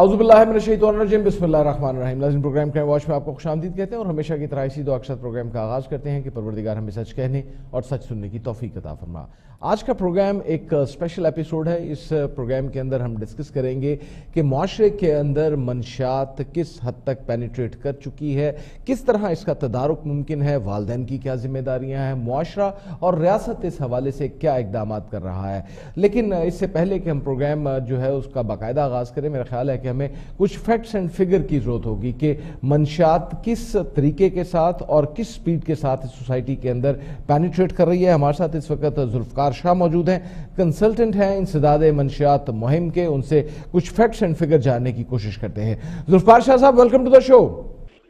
اعوذ باللہ من الشیطان الرجیم، بسم اللہ الرحمن الرحیم۔ لازم پروگرام کریم واش میں آپ کو خوش آمدید کہتے ہیں اور ہمیشہ کی طرح اسی دو اکثر پروگرام کا آغاز کرتے ہیں کہ پروردگار ہمیں سچ کہنے اور سچ سننے کی توفیق عطا فرما۔ آج کا پروگرام ایک سپیشل ایپیسوڈ ہے۔ اس پروگرام کے اندر ہم ڈسکس کریں گے کہ معاشرے کے اندر منشیات کس حد تک پینیٹریٹ کر چکی ہے، کس طرح اس کا تدارک ممکن ہے، والدین کی کیا ذمہ داریاں ہیں، معاشرہ اور ریاست اس حوالے سے کیا اقدامات کر رہا ہے۔ لیکن اس سے پہلے کہ ہم پروگرام جو ہے اس کا باقاعدہ آغاز کریں، میرا خیال ہے کہ ہمیں کچھ فیکٹس اینڈ فگر کی ضرورت ہوگی کہ منشیات کس طریقے کے ساتھ اور کس سپیڈ کے ساتھ اس سوسائٹی کے اندر پینیٹریٹ کر رہی ہے۔ ہمارے ساتھ اس وقت ذوالفقار شاہ موجود ہیں۔ کنسلٹنٹ ہیں، انسداد منشیات مہم کے ان سے کچھ فیکٹس اینڈ فگر جاننے کی کوشش کرتے ہیں۔ ذوالفقار شاہ صاحب ویلکم ٹو دا شو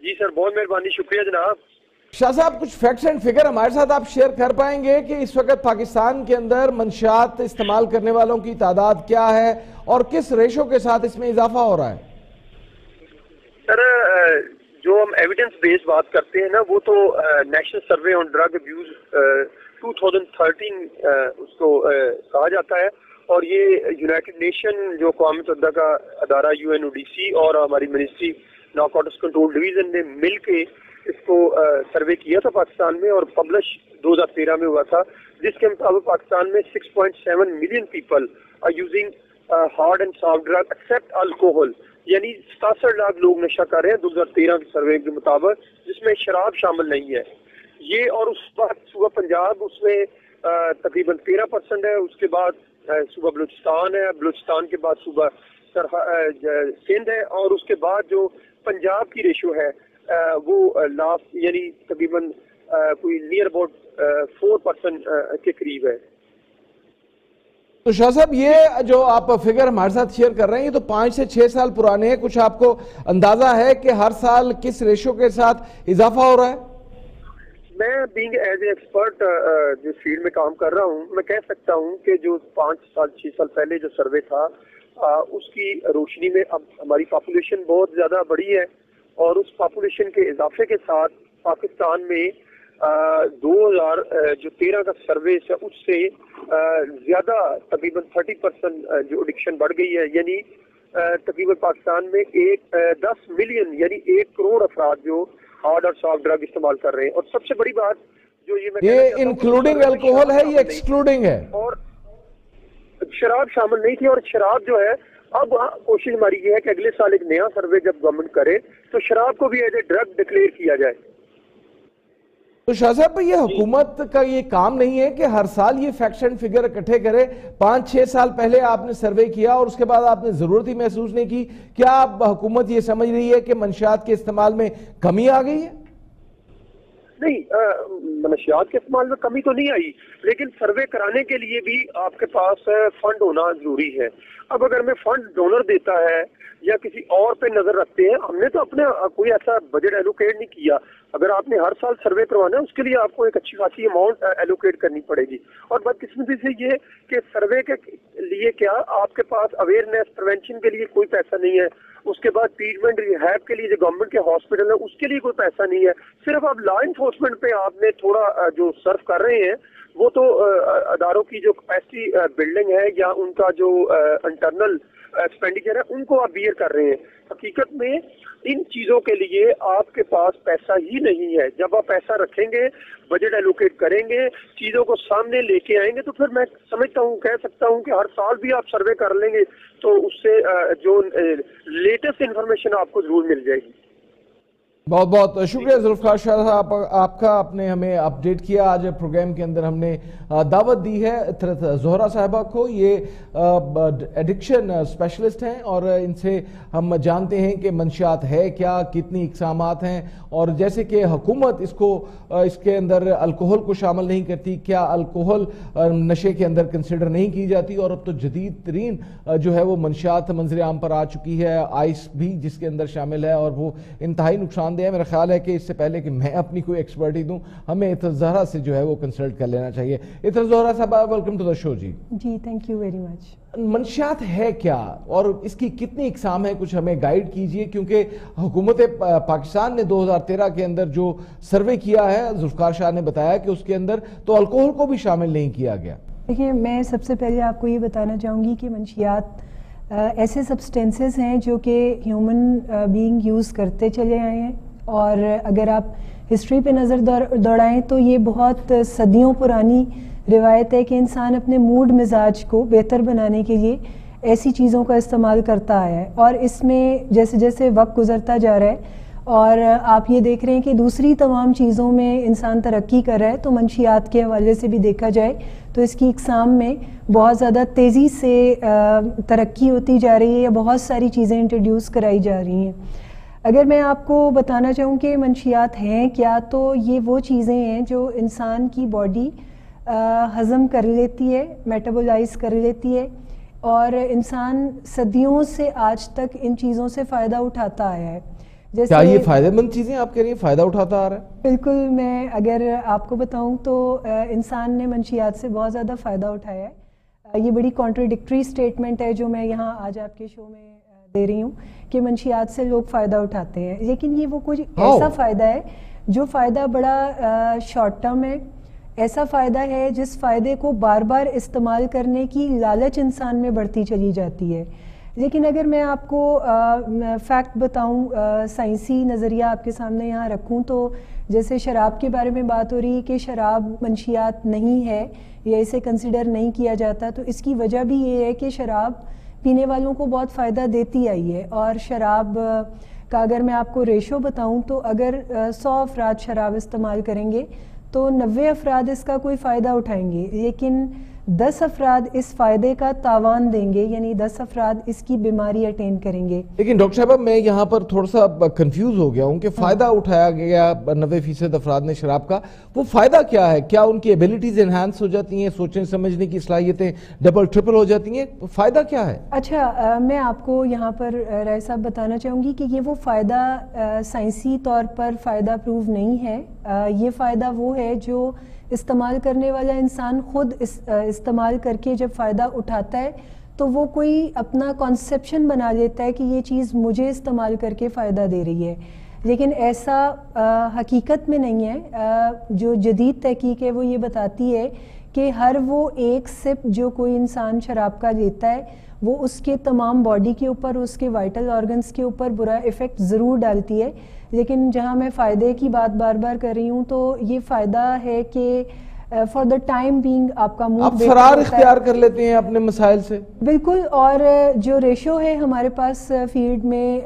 جی سر، بہت مہربانی، شکریہ جناب۔ شاہ صاحب، کچھ فیکٹس اینڈ فگر ہمارے ساتھ آپ شیئر کر پائیں گے کہ اس وقت پاکستان کے اندر منشیات استعمال کرنے والوں کی تعداد کیا ہے اور کس ریشو کے ساتھ اس میں اضافہ ہو رہا ہے؟ سر جو ہم ایویڈنس بیس بات کرتے ہیں نا، وہ تو national survey on drug abuse 2013 اس کو کہا جاتا ہے اور یہ یونائٹڈ نیشن جو اقوام متحدہ کا ادارہ U N O D C اور ہماری منسٹری نارکوٹس کنٹرول ڈویژن نے مل کے اس کو سروے کیا تھا پاکستان میں اور پبلش دو ہزار تیرہ میں ہوا تھا، جس کے مطابق پاکستان میں six point seven million people are using hard and soft drug except alcohol یعنی ستاسٹھ لاکھ لوگ نشہ کر رہے ہیں دو ہزار تیرہ کے سروے کے مطابق، جس میں شراب شامل نہیں ہے۔ یہ اور اس بعد صوبہ پنجاب، اس میں تقریباً تیرہ پرسنٹ ہے، اس کے بعد صوبہ بلوچستان ہے، بلوچستان کے بعد صوبہ سندھ ہے اور اس کے بعد جو پنجاب کی ریشو ہے وہ لاسٹ یعنی تقریباً کوئی نیئر اباؤٹ فور پرسنٹ کے قریب ہے۔ تو شاہ صاحب یہ جو آپ فگر ہمارے ساتھ شیئر کر رہے ہیں یہ تو پانچ سے چھ سال پرانے ہیں۔ کچھ آپ کو اندازہ ہے کہ ہر سال کس ریشو کے ساتھ اضافہ ہو رہا ہے؟ میں بینگ ایز اے ایکسپرٹ جو فیلڈ میں کام کر رہا ہوں میں کہہ سکتا ہوں کہ جو پانچ سال چھ سال پہلے جو سروے تھا اس کی روشنی میں اب ہماری پاپولیشن بہت زیادہ بڑی ہے۔ اور اس پاپولیشن کے اضافے کے ساتھ پاکستان میں دو ہزار جو تیرہ کا سروے ہے اس سے زیادہ تقریباً تھرٹی پرسنٹ جو اڈکشن بڑھ گئی ہے۔ یعنی تقریباً پاکستان میں ایک دس ملین یعنی ایک کروڑ افراد جو ہارڈ اور سافٹ ڈرگ استعمال کر رہے ہیں۔ اور سب سے بڑی بات جو یہ یہ انکلوڈنگ الکوہل ہے یہ ایکسکلوڈنگ ہے؟ اور شراب شامل نہیں تھی اور شراب جو ہے اب کوشش ہماری یہ ہے کہ اگلے سال ایک نیا سروے جب گورنمنٹ کرے تو شراب کو بھی ایز اے ڈرگ ڈکلیئر کیا جائے۔ تو شاہ صاحب، یہ حکومت کا یہ کام نہیں ہے کہ ہر سال یہ فیکشن فگر اکٹھے کرے۔ پانچ چھ سال پہلے آپ نے سروے کیا اور اس کے بعد آپ نے ضرورت ہی محسوس نہیں کی۔ کیا حکومت یہ سمجھ رہی ہے کہ منشیات کے استعمال میں کمی آ گئی ہے؟ نہیں منشیات کے استعمال میں کمی تو نہیں آئی، لیکن سروے کرانے کے لیے بھی آپ کے پاس فنڈ ہونا ضروری ہے۔ اب اگر میں فنڈ ڈونر دیتا ہے یا کسی اور پہ نظر رکھتے ہیں، ہم نے تو اپنے کوئی ایسا بجٹ ایلوکیٹ نہیں کیا۔ اگر آپ نے ہر سال سروے کروانا ہے، اس کے لیے آپ کو ایک اچھی خاصی اماؤنٹ ایلوکیٹ کرنی پڑے گی۔ اور بدقسمتی سے یہ کہ سروے کے لیے کیا آپ کے پاس اویئرنیس پروینشن کے لیے کوئی پیسہ نہیں ہے۔ اس کے بعد ٹریٹمنٹ ریہیب کے لیے جو گورنمنٹ کے ہاسپٹل ہے اس کے لیے کوئی پیسہ نہیں ہے۔ صرف اب لا انفورسمنٹ پہ آپ نے تھوڑا جو سرف کر رہے ہیں، وہ تو اداروں کی جو کیپیسٹی بلڈنگ ہے یا ان کا جو انٹرنل ایکسپینڈیچر ہے، ان کو آپ بیئر کر رہے ہیں۔ حقیقت میں ان چیزوں کے لیے آپ کے پاس پیسہ ہی نہیں ہے۔ جب آپ پیسہ رکھیں گے بجٹ ایلوکیٹ کریں گے، چیزوں کو سامنے لے کے آئیں گے، تو پھر میں سمجھتا ہوں، کہہ سکتا ہوں کہ ہر سال بھی آپ سروے کر لیں گے، تو اس سے جو لیٹسٹ انفارمیشن آپ کو ضرور مل جائے گی۔ بہت بہت شکریہ ذوالفقار شاہ صاحب آپ کا آپ نے ہمیں اپڈیٹ کیا آج پروگرام کے اندر ہم نے دعوت دی ہے زہرہ صاحبہ کو۔ یہ ایڈکشن اسپیشلسٹ ہیں اور ان سے ہم جانتے ہیں کہ منشیات ہے کیا کتنی اقسامات ہیں اور جیسے کہ حکومت اس کو اس کے اندر الکوہل کو شامل نہیں کرتی کیا الکوہل نشے کے اندر کنسیڈر نہیں کی جاتی اور اب تو جدید ترین جو ہے وہ منشیات منظر عام پر آ چکی ہے۔ آئس بھی جس کے اندر شامل ہے اور وہ انتہائی نقصان ہے میرا خیال ہے کہ اس سے پہلے کہ میں اپنی کوئی ایکسپرٹی دوں ہمیں اتر زہرہ سے جو ہے وہ کنسلٹ کر لینا چاہیے۔ اتر زہرہ صاحب ویلکم ٹو دا شو جی۔ جی تھینک یو ویری مچ منشیات ہے کیا؟ اور اس کی کتنی اقسام ہے کچھ ہمیں گائیڈ کیجیے کیونکہ حکومت پاکستان نے دو ہزار تیرہ کے اندر جو سروے کیا ہے ذوالفقار شاہ نے بتایا کہ اس کے اندر تو الکوہل کو بھی شامل نہیں کیا گیا۔ دیکھیں میں سب سے پہلے آپ کو یہ بتانا چاہوں گی کہ منشیات ایسے سبسٹینسز ہیں جو کہ ہیومن بینگ یوز کرتے چلے آئے ہیں۔ اور اگر آپ ہسٹری پہ نظر دوڑائیں تو یہ بہت صدیوں پرانی روایت ہے کہ انسان اپنے موڈ مزاج کو بہتر بنانے کے لیے ایسی چیزوں کا استعمال کرتا آیا ہے اور اس میں جیسے جیسے وقت گزرتا جا رہا ہے اور آپ یہ دیکھ رہے ہیں کہ دوسری تمام چیزوں میں انسان ترقی کر رہا ہے تو منشیات کے حوالے سے بھی دیکھا جائے تو اس کی اقسام میں بہت زیادہ تیزی سے ترقی ہوتی جا رہی ہے یا بہت ساری چیزیں انٹروڈیوس کرائی جا رہی ہیں۔ اگر میں آپ کو بتانا چاہوں کہ منشیات ہیں کیا تو یہ وہ چیزیں ہیں جو انسان کی باڈی ہضم کر لیتی ہے میٹابولائز کر لیتی ہے اور انسان صدیوں سے آج تک ان چیزوں سے فائدہ اٹھاتا آیا ہے۔ کیا یہ فائدہ مند چیزیں آپ کہہ رہی ہیں فائدہ اٹھاتا آ رہا ہے؟ بالکل میں اگر آپ کو بتاؤں تو انسان نے منشیات سے بہت زیادہ فائدہ اٹھایا ہے۔ یہ بڑی کانٹرڈکٹری سٹیٹمنٹ ہے جو میں یہاں آج آپ کے شو میں دے رہی ہوں کہ منشیات سے لوگ فائدہ اٹھاتے ہیں۔ لیکن یہ وہ کچھ ایسا فائدہ ہے جو فائدہ بڑا شارٹ ٹرم ہے۔ ایسا فائدہ ہے جس فائدے کو بار بار استعمال کرنے کی لالچ انسان میں بڑھتی چلی جاتی ہے۔ لیکن اگر میں آپ کو فیکٹ بتاؤں سائنسی نظریہ آپ کے سامنے یہاں رکھوں تو جیسے شراب کے بارے میں بات ہو رہی کہ شراب منشیات نہیں ہے یا اسے کنسیڈر نہیں کیا جاتا تو اس کی وجہ بھی یہ ہے کہ شراب پینے والوں کو بہت فائدہ دیتی آئی ہے اور شراب کا اگر میں آپ کو ریشو بتاؤں تو اگر سو افراد شراب استعمال کریں گے تو نوے افراد اس کا کوئی فائدہ اٹھائیں گے۔ لیکن دس افراد اس فائدے کا تاوان دیں گے یعنی دس افراد اس کی بیماری اٹین کریں گے۔ لیکن ڈاکٹر صاحب میں یہاں پر تھوڑا سا کنفیوز ہو گیا ہوں کہ فائدہ اٹھایا گیا نوے فیصد افراد نے شراب کا۔ وہ فائدہ کیا ہے؟ کیا ان کی ایبیلٹیز انہانس ہو جاتی ہیں؟ سوچنے سمجھنے کی صلاحیتیں ڈبل ٹرپل ہو جاتی ہیں۔ فائدہ کیا ہے؟ اچھا میں آپ کو یہاں پر رائے صاحب بتانا چاہوں گی کہ یہ وہ فائدہ سائنسی طور پر فائدہ پروو نہیں ہے۔ یہ فائدہ وہ ہے جو استعمال کرنے والا انسان خود استعمال کر کے جب فائدہ اٹھاتا ہے، تو وہ کوئی اپنا کانسیپشن بنا لیتا ہے کہ یہ چیز مجھے استعمال کر کے فائدہ دے رہی ہے۔ لیکن ایسا حقیقت میں نہیں ہے۔ جو جدید تحقیق ہے، وہ یہ بتاتی ہے کہ ہر وہ ایک سپ جو کوئی انسان شراب کا لیتا ہے، وہ اس کے تمام باڈی کے اوپر، اس کے وائٹل آرگنز کے اوپر برا افیکٹ ضرور ڈالتی ہے۔ لیکن جہاں میں فائدے کی بات بار بار کر رہی ہوں تو یہ فائدہ ہے کہ فار دا ٹائم بینگ آپ کا آپ فرار اختیار کر لیتے ہیں اپنے مسائل سے۔ بالکل اور جو ریشو ہے ہمارے پاس فیلڈ میں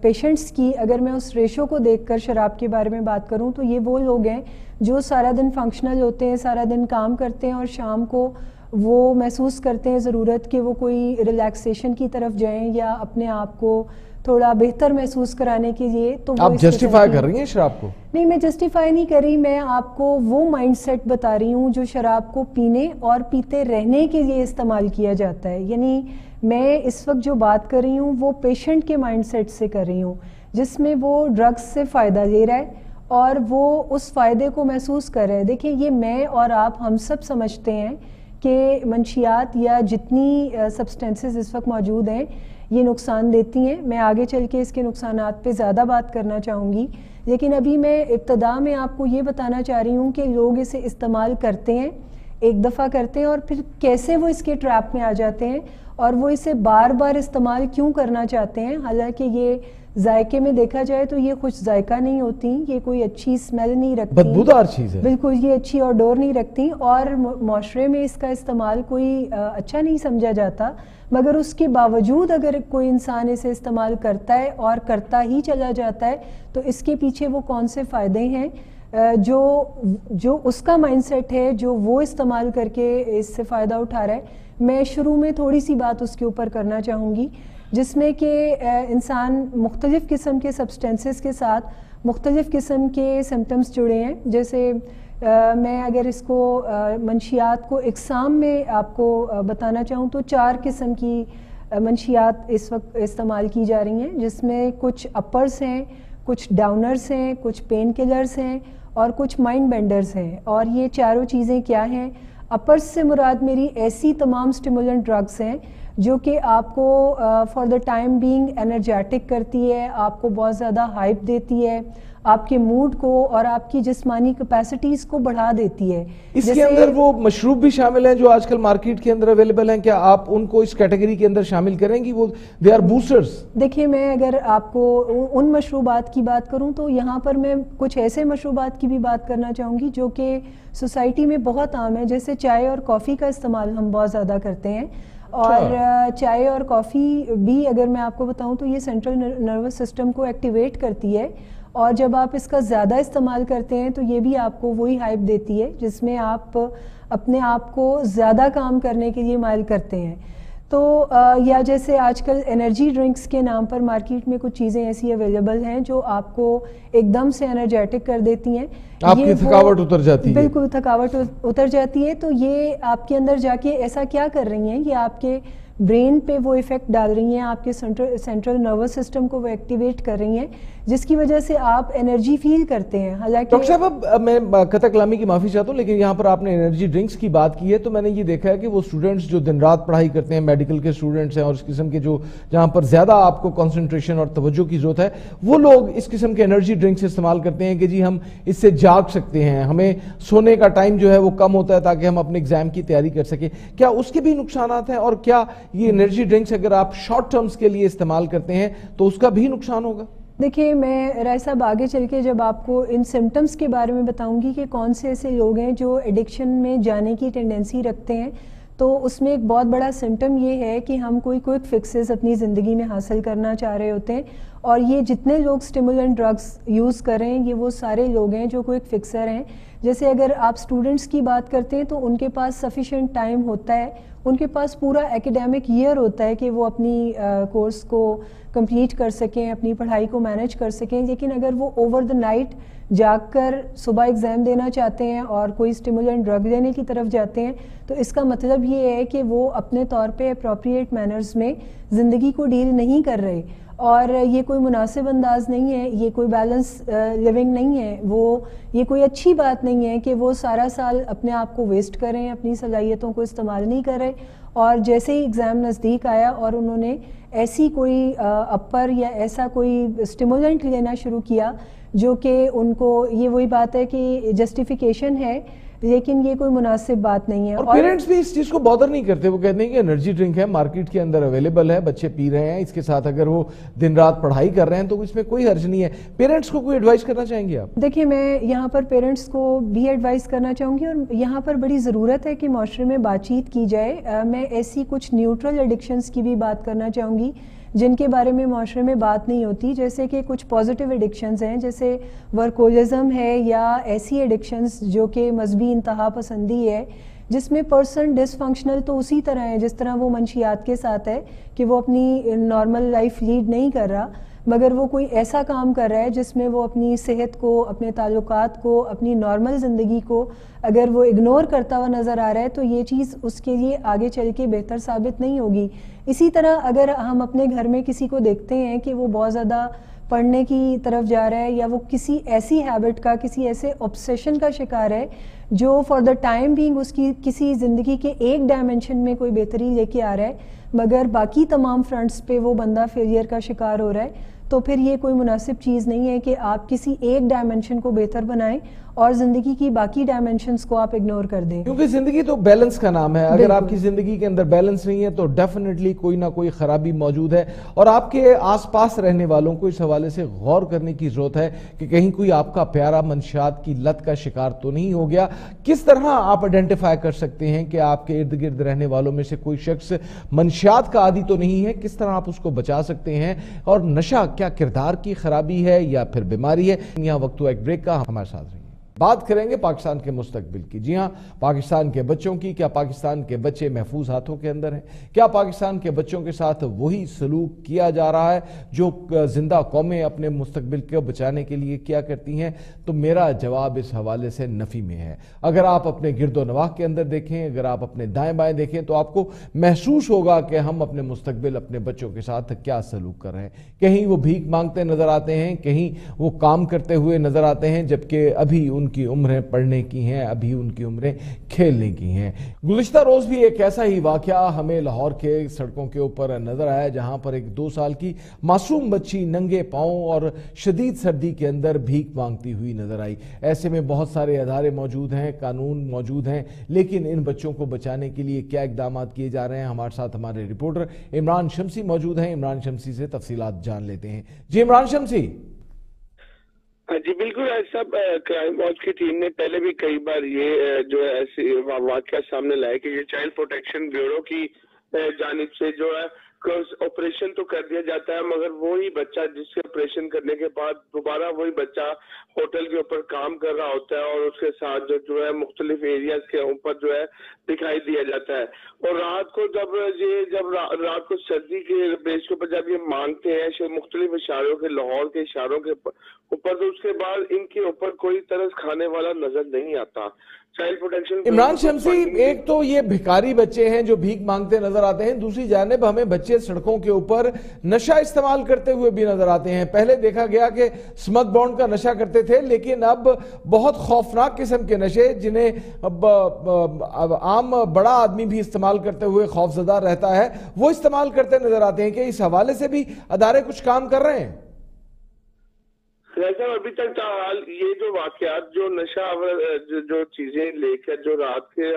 پیشنٹس کی اگر میں اس ریشو کو دیکھ کر شراب کے بارے میں بات کروں تو یہ وہ لوگ ہیں جو سارا دن فنکشنل ہوتے ہیں سارا دن کام کرتے ہیں اور شام کو وہ محسوس کرتے ہیں ضرورت کہ وہ کوئی ریلیکسیشن کی طرف جائیں یا اپنے آپ کو تھوڑا بہتر محسوس کرانے کے لیے تو آپ جسٹیفائی کر رہی ہیں شراب کو؟ نہیں میں جسٹیفائی نہیں کر رہی میں آپ کو وہ مائنڈ سیٹ بتا رہی ہوں جو شراب کو پینے اور پیتے رہنے کے لیے استعمال کیا جاتا ہے۔ یعنی میں اس وقت جو بات کر رہی ہوں وہ پیشنٹ کے مائنڈ سیٹ سے کر رہی ہوں جس میں وہ ڈرگس سے فائدہ لے رہا ہے اور وہ اس فائدے کو محسوس کر رہے ہیں دیکھیں یہ میں اور آپ ہم سب سمجھتے ہیں کہ منشیات یا جتنی سبسٹینسز اس وقت موجود ہیں یہ نقصان دیتی ہیں۔ میں آگے چل کے اس کے نقصانات پہ زیادہ بات کرنا چاہوں گی۔ لیکن ابھی میں ابتدا میں آپ کو یہ بتانا چاہ رہی ہوں کہ لوگ اسے استعمال کرتے ہیں، ایک دفعہ کرتے ہیں اور پھر کیسے وہ اس کے ٹریپ میں آ جاتے ہیں اور وہ اسے بار بار استعمال کیوں کرنا چاہتے ہیں؟ حالانکہ یہ ذائقے میں دیکھا جائے تو یہ خوش ذائقہ نہیں ہوتی یہ کوئی اچھی اسمیل نہیں رکھتی۔ بدبودار چیز ہے۔ بالکل یہ اچھی اور ڈور نہیں رکھتی۔ اور معاشرے میں اس کا استعمال کوئی اچھا نہیں سمجھا جاتا۔ مگر اس کے باوجود اگر کوئی انسان اسے استعمال کرتا ہے اور کرتا ہی چلا جاتا ہے تو اس کے پیچھے وہ کون سے فائدے ہیں؟ جو جو اس کا مائنڈ سیٹ ہے جو وہ استعمال کر کے اس سے فائدہ اٹھا رہا ہے۔ میں شروع میں تھوڑی سی بات اس کے اوپر کرنا چاہوں گی۔ جس میں کہ انسان مختلف قسم کے سبسٹینسز کے ساتھ مختلف قسم کے سمٹمز جڑے ہیں۔ جیسے میں اگر اس کو منشیات کو اقسام میں آپ کو بتانا چاہوں تو چار قسم کی منشیات اس وقت استعمال کی جا رہی ہیں، جس میں کچھ اپرز ہیں، کچھ ڈاؤنرز ہیں، کچھ پین کلرز ہیں اور کچھ مائنڈ بینڈرز ہیں۔ اور یہ چاروں چیزیں کیا ہیں؟ اپرز سے مراد میری ایسی تمام سٹیمولنٹ ڈرگز ہیں جو کہ آپ کو for the time being energetic کرتی ہے آپ کو بہت زیادہ ہائپ دیتی ہے آپ کے موڈ کو اور آپ کی جسمانی کیپیسٹیز کو بڑھا دیتی ہے۔ اس کے اندر وہ مشروب بھی شامل ہیں جو آج کل مارکیٹ کے اندر اویلیبل ہیں۔ کیا آپ ان کو اس کیٹیگری کے اندر شامل کریں گی؟ وہ دے آر بوسٹرز دیکھیں میں اگر آپ کو ان مشروبات کی بات کروں تو یہاں پر میں کچھ ایسے مشروبات کی بھی بات کرنا چاہوں گی جو کہ سوسائٹی میں بہت عام ہے جیسے چائے اور کافی کا استعمال ہم بہت زیادہ کرتے ہیں۔ اور۔ چائے اور کافی بھی اگر میں آپ کو بتاؤں تو یہ سینٹرل نروس سسٹم کو ایکٹیویٹ کرتی ہے اور جب آپ اس کا زیادہ استعمال کرتے ہیں تو یہ بھی آپ کو وہی ہائپ دیتی ہے جس میں آپ اپنے آپ کو زیادہ کام کرنے کے لیے مائل کرتے ہیں تو یا جیسے آج کل انرجی ڈرنکس کے نام پر مارکیٹ میں کچھ چیزیں ایسی اویلیبل ہیں جو آپ کو ایک دم سے انرجیٹک کر دیتی ہیں. آپ کی تھکاوٹ اتر جاتی ہے. بالکل تھکاوٹ اتر جاتی ہے. تو یہ آپ کے اندر جا کے ایسا کیا کر رہی ہیں؟ یہ آپ کے برین پہ وہ ایفیکٹ ڈال رہی ہیں، آپ کے سینٹرل نروس سسٹم کو وہ ایکٹیویٹ کر رہی ہیں، جس کی وجہ سے آپ انرجی فیل کرتے ہیں۔ حالانکہ ڈاکٹر صاحب میں قطع کلامی کی معافی چاہتا ہوں، لیکن یہاں پر آپ نے انرجی ڈرنکس کی بات کی ہے، تو میں نے یہ دیکھا ہے کہ وہ سٹوڈنٹس جو دن رات پڑھائی کرتے ہیں میڈیکل کے سٹوڈنٹس ہیں اور اس قسم کے جو جہاں پر زیادہ آپ کو کنسنٹریشن اور توجہ کی ضرورت ہے، وہ لوگ اس قسم کے انرجی ڈرنکس استعمال کرتے ہیں کہ جی ہم اس سے جاگ سکتے ہیں۔ ہمیں سونے کا ٹائم جو ہے وہ کم ہوتا ہے تاکہ ہم اپنے ایگزام کی تیاری کر سکیں۔ کیا اس کے بھی نقصانات ہیں اور کیا یہ انرجی ڈرنکس اگر آپ شارٹ ٹرمز کے لیے استعمال کرتے ہیں، تو اس کا بھی نقصان ہوگا۔ دیکھیں میں رائے صاحب آگے چل کے جب آپ کو ان سمٹمز کے بارے میں بتاؤں گی کہ کون سے ایسے لوگ ہیں جو ایڈکشن میں جانے کی ٹینڈنسی رکھتے ہیں تو اس میں ایک بہت بڑا سمٹم یہ ہے کہ ہم کوئی کوئک فکسز اپنی زندگی میں حاصل کرنا چاہ رہے ہوتے ہیں اور یہ جتنے لوگ سٹیمولنٹ ڈرگز یوز کریں، یہ وہ سارے لوگ ہیں جو کوئک فکسر ہیں۔ جیسے اگر آپ سٹوڈنٹس کی بات کرتے ہیں تو ان کے پاس سفیشینٹ ٹائم ہوتا ہے، ان کے پاس پورا ایکڈیمک ایئر ہوتا ہے کہ وہ اپنی کورس کو کمپلیٹ کر سکیں، اپنی پڑھائی کو مینج کر سکیں۔ لیکن اگر وہ اوور دا نائٹ جاگ کر صبح ایگزام دینا چاہتے ہیں اور کوئی اسٹیمولنٹ ڈرگ لینے کی طرف جاتے ہیں، تو اس کا مطلب یہ ہے کہ وہ اپنے طور پہ اپروپریٹ مینرز میں زندگی کو ڈیل نہیں کر رہے۔ اور یہ کوئی مناسب انداز نہیں ہے، یہ کوئی بیلنس لیونگ نہیں ہے۔ وہ، یہ کوئی اچھی بات نہیں ہے کہ وہ سارا سال اپنے آپ کو ویسٹ کریں اپنی صلاحیتوں کو استعمال نہیں کریں اور جیسے ہی ایگزام نزدیک آیا اور انہوں نے ایسی کوئی اپر یا ایسا کوئی اسٹیمولنٹ لینا شروع کیا جو کہ ان کو یہ وہی بات ہے کہ جسٹیفیکیشن ہے لیکن یہ کوئی مناسب بات نہیں ہے۔ اور پیرنٹس بھی اس چیز کو بادر نہیں کرتے وہ کہتے ہیں کہ انرجی ڈرنک ہے مارکیٹ کے اندر اویلیبل ہے بچے پی رہے ہیں اس کے ساتھ اگر وہ دن رات پڑھائی کر رہے ہیں تو اس میں کوئی حرج نہیں ہے۔ پیرنٹس کو کوئی ایڈوائز کرنا چاہیں گے آپ؟ دیکھیں میں یہاں پر پیرنٹس کو بھی ایڈوائز کرنا چاہوں گی اور یہاں پر بڑی ضرورت ہے کہ معاشرے میں بات چیت کی جائے۔ میں ایسی کچھ نیوٹرل ایڈکشنز کی بھی بات کرنا چاہوں گی۔ جن کے بارے میں معاشرے میں بات نہیں ہوتی، جیسے کہ کچھ پازیٹیو ایڈکشنز ہیں، جیسے ورکولزم ہے یا ایسی ایڈکشنز جو کہ مذہبی انتہا پسندی ہے، جس میں پرسن ڈس فنکشنل تو اسی طرح ہے جس طرح وہ منشیات کے ساتھ ہے کہ وہ اپنی نارمل لائف لیڈ نہیں کر رہا، مگر وہ کوئی ایسا کام کر رہا ہے جس میں وہ اپنی صحت کو، اپنے تعلقات کو، اپنی نارمل زندگی کو اگر وہ اگنور کرتا ہوا نظر آ رہا ہے تو یہ چیز اس کے لیے آگے چل کے بہتر ثابت نہیں ہوگی۔ اسی طرح اگر ہم اپنے گھر میں کسی کو دیکھتے ہیں کہ وہ بہت زیادہ پڑھنے کی طرف جا رہا ہے یا وہ کسی ایسی ہیبٹ کا، کسی ایسے آپسیشن کا شکار ہے جو فار دا ٹائم بینگ اس کی کسی زندگی کے ایک ڈائمنشن میں کوئی بہتری لے کے آ رہا ہے، مگر باقی تمام فرنٹس پہ وہ بندہ فیلئر کا شکار ہو رہا ہے، تو پھر یہ کوئی مناسب چیز نہیں ہے کہ آپ کسی ایک ڈائمنشن کو بہتر بنائیں اور زندگی کی باقی ڈائمنشنز کو آپ اگنور کر دیں۔ کیونکہ زندگی تو بیلنس کا نام ہے۔ اگر آپ کی زندگی کے اندر بیلنس نہیں ہے تو ڈیفینیٹلی کوئی نہ کوئی خرابی موجود ہے۔ اور آپ کے آس پاس رہنے والوں کو اس حوالے سے غور کرنے کی ضرورت ہے کہ کہیں کوئی آپ کا پیارا منشیات کی لت کا شکار تو نہیں ہو گیا۔ کس طرح آپ آئیڈینٹیفائی کر سکتے ہیں کہ آپ کے ارد گرد رہنے والوں میں سے کوئی شخص منشیات کا عادی تو نہیں ہے؟ کس طرح آپ اس کو بچا سکتے ہیں؟ اور نشہ کیا کردار کی خرابی ہے یا پھر بیماری ہے؟ یہاں وقت ایک بریک کا ہمارے ساتھ رہی بات کریں گے پاکستان کے مستقبل کی۔ جی ہاں پاکستان کے بچوں کی، کیا پاکستان کے بچے محفوظ ہاتھوں کے اندر ہیں؟ کیا پاکستان کے بچوں کے ساتھ وہی سلوک کیا جا رہا ہے جو زندہ قومیں اپنے مستقبل کو بچانے کے لیے کیا کرتی ہیں؟ تو میرا جواب اس حوالے سے نفی میں ہے۔ اگر آپ اپنے گرد و نواح کے اندر دیکھیں، اگر آپ اپنے دائیں بائیں دیکھیں، تو آپ کو محسوس ہوگا کہ ہم اپنے مستقبل، اپنے بچوں کے ساتھ کیا سلوک کر رہے ہیں۔ کہیں وہ بھیک مانگتے نظر آتے ہیں، کہیں وہ کام کرتے ہوئے نظر آتے ہیں، جبکہ ابھی ان ان کی عمریں پڑھنے کی ہیں، ابھی ان کی عمریں کھیلنے کی ہیں۔ گزشتہ روز بھی ایک ایسا ہی واقعہ ہمیں لاہور کے سڑکوں کے اوپر نظر آیا، جہاں پر ایک دو سال کی معصوم بچی ننگے پاؤں اور شدید سردی کے اندر بھیک مانگتی ہوئی نظر آئی۔ ایسے میں بہت سارے ادارے موجود ہیں، قانون موجود ہیں، لیکن ان بچوں کو بچانے کے لیے کیا اقدامات کیے جا رہے ہیں، ہمارے ساتھ ہمارے رپورٹر عمران شمسی موجود ہیں۔ عمران شمسی سے تفصیلات جان لیتے ہیں۔ جی عمران شمسی۔ ہاں جی بالکل صاحب کرائم واچ کی ٹیم نے پہلے بھی کئی بار یہ جو ہے ایسی واقعہ سامنے لائے کہ یہ چائلڈ پروٹیکشن بیورو کی جانب سے جو ہے آپریشن تو کر دیا جاتا ہے، مگر وہی بچہ جس سے آپریشن کرنے کے بعد دوبارہ وہی بچہ ہوٹل کے اوپر کام کر رہا ہوتا ہے اور اس کے ساتھ جو ہے مختلف ایریاز کے اوپر جو ہے دکھائی دیا جاتا ہے۔ اور رات کو جب یہ جب رات کو سردی کے بیس کے اوپر جب یہ مانگتے ہیں مختلف اشاروں کے، لاہور کے اشاروں کے اوپر تو اس کے بعد ان کے اوپر کوئی طرز کھانے والا نظر نہیں آتا۔ عمران شمسی ایک تو یہ بھکاری بچے ہیں جو بھیک مانگتے نظر آتے ہیں دوسری جانب ہمیں بچے سڑکوں کے اوپر نشہ استعمال کرتے ہوئے بھی نظر آتے ہیں۔ پہلے دیکھا گیا کہ سمت بانڈ کا نشہ کرتے تھے لیکن اب بہت خوفناک قسم کے نشے جنہیں عام بڑا آدمی بھی استعمال کرتے ہوئے خوف زدہ رہتا ہے۔ وہ استعمال کرتے نظر آتے ہیں کہ اس حوالے سے بھی ادارے کچھ کام کر رہے ہیں۔ صاحب ابھی تک کا حال یہ جو واقعات، جو نشہ جو چیزیں لے کر جو رات کے،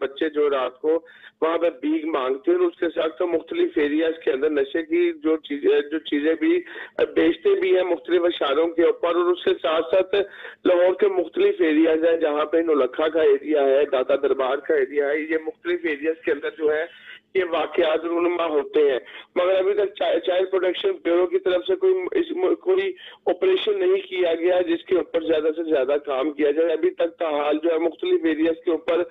بچے جو رات کو وہاں پہ بیگ مانگتے ہیں اس کے ساتھ تو مختلف ایریاز کے اندر نشے کی جو چیزیں جو چیزیں بھی بیچتے بھی ہیں مختلف اشاروں کے اوپر، اور اس کے ساتھ ساتھ لاہور کے مختلف ایریاز ہیں جہاں پہ نولکھا کا ایریا ہے، داتا دربار کا ایریا ہے، یہ مختلف ایریاز کے اندر جو ہے یہ واقعات رونما ہوتے ہیں۔ مگر ابھی تک چائلڈ پروٹیکشن بیورو کی طرف سے کوئی کوئی آپریشن نہیں کیا گیا جس کے اوپر زیادہ سے زیادہ کام کیا جائے۔ ابھی تک کا حال جو ہے مختلف ایریاز کے اوپر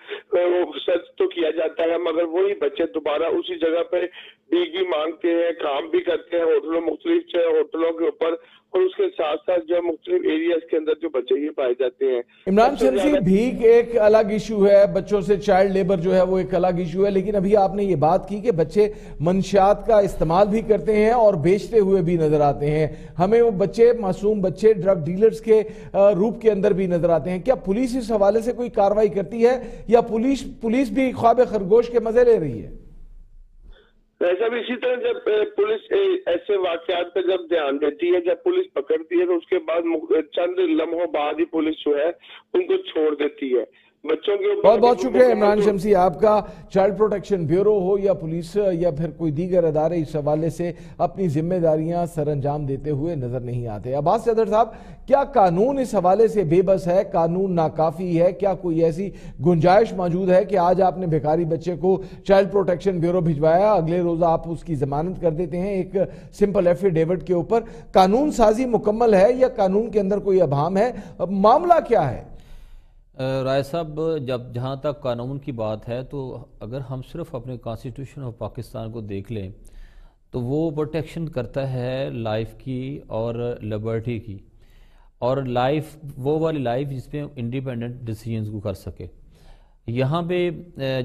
سرچ تو کیا جاتا ہے، مگر وہی بچے دوبارہ اسی جگہ پہ بھی مانگتے ہیں، کام بھی کرتے ہیں، ہوٹلوں مختلف ہوٹلوں کے اوپر اور اس کے ساتھ ساتھ جو مختلف ایریاز کے اندر جو بچے یہ پائے جاتے ہیں۔ عمران شمسی بھیک ایک الگ ایشو ہے بچوں سے چائلڈ لیبر جو ہے وہ ایک الگ ایشو ہے۔ لیکن ابھی آپ نے یہ بات کی کہ بچے منشیات کا استعمال بھی کرتے ہیں اور بیچتے ہوئے بھی نظر آتے ہیں۔ ہمیں وہ بچے معصوم بچے ڈرگ ڈیلرز کے روپ کے اندر بھی نظر آتے ہیں۔ کیا پولیس اس حوالے سے کوئی کاروائی کرتی ہے یا پولیس بھی خواب خرگوش کے مزے لے رہی ہے؟ جب اسی طرح جب پولیس ایسے واقعات پہ جب دھیان دیتی ہے، جب پولیس پکڑتی ہے، تو اس کے بعد چند لمحوں بعد ہی پولیس جو ہے، ان کو چھوڑ دیتی ہے۔ بچوں کے بہت بہت شکریہ عمران شمسی آپ کا چائلڈ پروٹیکشن بیورو ہو یا پولیس یا پھر کوئی دیگر ادارے اس حوالے سے اپنی ذمہ داریاں سر انجام دیتے ہوئے نظر نہیں آتے۔ عباس صدر صاحب کیا قانون اس حوالے سے بے بس ہے؟ قانون ناکافی ہے؟ کیا کوئی ایسی گنجائش موجود ہے کہ آج آپ نے بھیکاری بچے کو چائلڈ پروٹیکشن بیورو بھجوایا اگلے روز آپ اس کی ضمانت کر دیتے ہیں؟ ایک سمپل ایفیڈیوٹ کے اوپر قانون سازی مکمل ہے یا قانون کے اندر کوئی ابہام ہے؟ معاملہ کیا ہے؟ رائے صاحب، جب جہاں تک قانون کی بات ہے، تو اگر ہم صرف اپنے کانسٹیٹیوشن آف پاکستان کو دیکھ لیں، تو وہ پروٹیکشن کرتا ہے لائف کی اور لبرٹی کی۔ اور لائف وہ والی لائف جس میں انڈیپینڈنٹ ڈیسیجنز کو کر سکے۔ یہاں پہ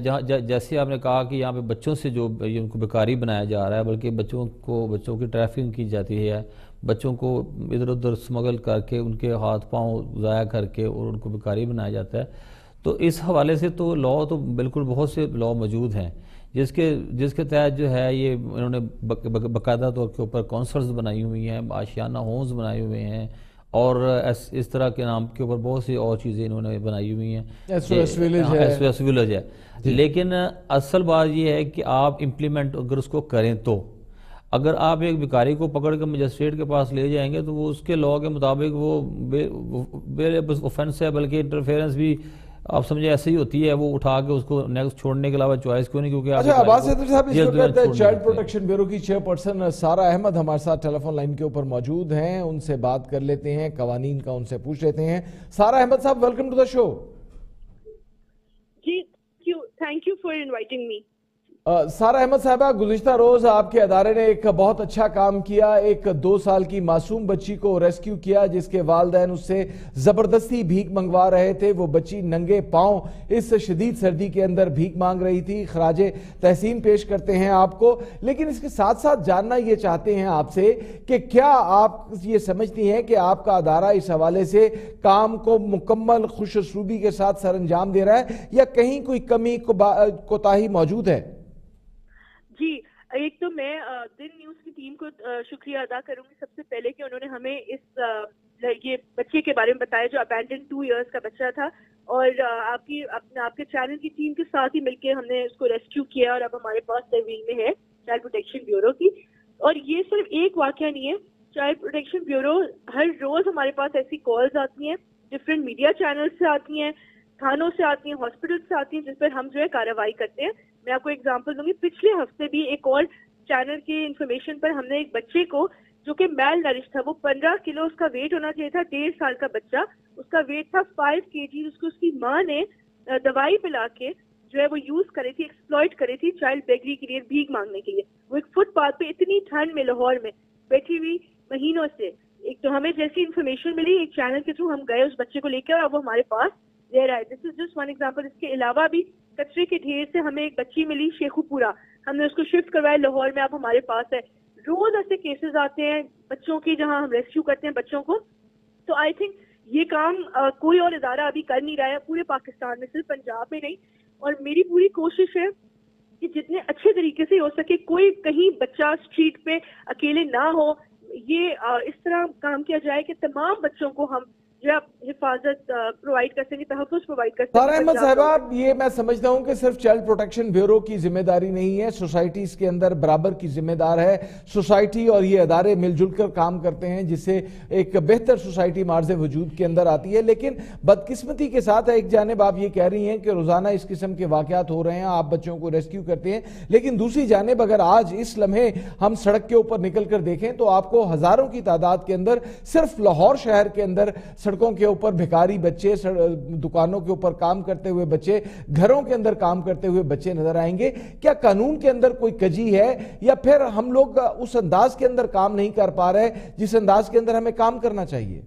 جہاں جیسے آپ نے کہا کہ یہاں پہ بچوں سے جو، ان کو بیکاری بنایا جا رہا ہے، بلکہ بچوں کو، بچوں کی ٹریفنگ کی جاتی ہے بچوں کو ادھر ادھر سمگل کر کے ان کے ہاتھ پاؤں ضائع کر کے اور ان کو بیکاری بنایا جاتا ہے۔ تو اس حوالے سے تو لا تو بالکل بہت سے لا موجود ہیں۔ جس کے جس کے تحت جو ہے یہ انہوں نے باقاعدہ طور کے اوپر کونسلز بنائی ہوئی ہیں آشیانہ ہومز بنائے ہوئے ہیں اور اس طرح کے نام کے اوپر بہت سی اور چیزیں انہوں نے بنائی ہوئی ہیں۔ ایس ایس ویلج ہے۔ جی۔ لیکن اصل بات یہ ہے کہ آپ امپلیمنٹ اگر اس کو کریں تو اگر آپ ایک بیکاری کو پکڑ کے مجسٹریٹ کے پاس لے جائیں گے تو وہ اس کے لاء کے مطابق وہ بے اوفنس ہے بلکہ انٹرفیرنس بھی آپ سمجھے ایسے ہی ہوتی ہے وہ اٹھا کے اس کو نیکسٹ چھوڑنے کے علاوہ چوائس کیوں نہیں کیونکہ اچھا عباس صدر صاحب اس کو کہتے ہیں۔ چائلڈ پروٹیکشن بیورو کی چیئر پرسن سارا احمد ہمارے ساتھ ٹیلی فون لائن کے اوپر موجود ہیں ان سے بات کر لیتے ہیں قوانین کا ان سے پوچھ لیتے ہیں۔ سارا احمد صاحب welcome to the show G thank you for inviting me Sara Ahmed صاحبہ، گزشتہ روز آپ کے ادارے نے ایک بہت اچھا کام کیا، ایک دو سال کی معصوم بچی کو ریسکیو کیا، جس کے والدین اس سے زبردستی بھیک منگوا رہے تھے۔ وہ بچی ننگے پاؤں اس شدید سردی کے اندر بھیک مانگ رہی تھی۔ خراج تحسین پیش کرتے ہیں آپ کو۔ لیکن اس کے ساتھ ساتھ جاننا یہ چاہتے ہیں آپ سے کہ کیا آپ یہ سمجھتی ہیں کہ آپ کا ادارہ اس حوالے سے کام کو مکمل خوش اسلوبی کے ساتھ سر انجام دے رہا ہے یا کہیں کوئی کمی کوتاہی موجود ہے؟ جی ایک تو میں دن نیوز کی ٹیم کو شکریہ ادا کروں گی سب سے پہلے کہ انہوں نے ہمیں اس یہ بچے کے بارے میں بتایا جو اپینڈنٹ ٹو ایئرس کا بچہ تھا اور آپ کی آپ کے چینل کی ٹیم کے ساتھ ہی مل کے ہم نے اس کو ریسکیو کیا اور اب ہمارے پاس تحویل میں ہے چائلڈ پروٹیکشن بیورو کی اور یہ صرف ایک واقعہ نہیں ہے چائلڈ پروٹیکشن بیورو ہر روز ہمارے پاس ایسی کالز آتی ہیں ڈفرینٹ میڈیا چینل سے آتی ہیں تھانوں سے آتی ہیں ہاسپٹل سے آتی ہیں، جس پر ہم جو ہے کارروائی کرتے ہیں۔ میں آپ کو اگزامپل دوں گی، پچھلے ہفتے بھی ایک اور چینل کی انفارمیشن پر ہم نے ایک بچے کو، جو کہ میل نرش تھا، وہ پندرہ کلو اس کا ویٹ ہونا چاہیے تھا، ڈیڑھ سال کا بچہ۔ اس کا ویٹ تھا فائیو کے جی اس کو اس کی ماں نے دوائی پلا کے جو ہے وہ یوز کری تھی ایکسپلوئٹ کری تھی چائلڈ بیگری کے لیے بھیگ مانگنے کے لیے۔ وہ ایک فٹ پاتھ پہ اتنی ٹھنڈ میں، لاہور میں بیٹھی ہوئی مہینوں سے۔ ایک تو ہمیں جیسی انفارمیشن ملی، ایک چینل کے تھرو ہم گئے، اس بچے کو لے کے اور اب وہ ہمارے پاس دے رہا ہے۔ This is just one example اس کے علاوہ بھی کچرے کے ڈھیر سے ہمیں ایک بچی ملی، شیخو پورا۔ ہم نے اس کو شفٹ کروایا، لاہور میں اب ہمارے پاس ہے۔ روز ایسے کیسز آتے ہیں بچوں کی جہاں ہم ریسکیو کرتے ہیں بچوں کو۔ تو آئی تھنک یہ کام کوئی اور ادارہ ابھی کر نہیں رہا ہے، پورے پاکستان میں، صرف پنجاب میں نہیں۔ اور میری پوری کوشش ہے کہ جتنے اچھے طریقے سے ہو سکے کوئی کہیں بچہ اسٹریٹ پہ اکیلے نہ ہو۔ یہ اس طرح کام کیا جائے کہ تمام بچوں کو ہم حفاظت پرووائڈ کر سکیں تحفظ پرووائڈ کر سکیں۔ احمد صاحبہ یہ میں سمجھتا ہوں کہ صرف چائلڈ پروٹیکشن بیورو کی ذمہ داری نہیں ہے سوسائٹیز کے اندر برابر کی ذمہ دار ہے۔ سوسائٹی اور یہ ادارے مل جل کر کام کرتے ہیں جس سے ایک بہتر سوسائٹی مارز وجود کے اندر آتی ہے۔ لیکن بدقسمتی کے ساتھ ایک جانب آپ یہ کہہ رہی ہیں کہ روزانہ اس قسم کے واقعات ہو رہے ہیں آپ بچوں کو ریسکیو کرتے ہیں۔ لیکن دوسری جانب اگر آج اس لمحے ہم سڑک کے اوپر نکل کر دیکھیں تو آپ کو ہزاروں کی تعداد کے اندر صرف لاہور شہر کے اندر سڑکوں کے اوپر، بھکاری بچے دکانوں کے اوپر کام کرتے ہوئے بچے، گھروں کے اندر کام کرتے ہوئے بچے نظر آئیں گے۔ کیا قانون کے اندر کوئی کجی ہے؟ یا پھر ہم لوگ اس انداز کے اندر کام نہیں کر پا رہے جس انداز کے اندر ہمیں کام کرنا چاہیے؟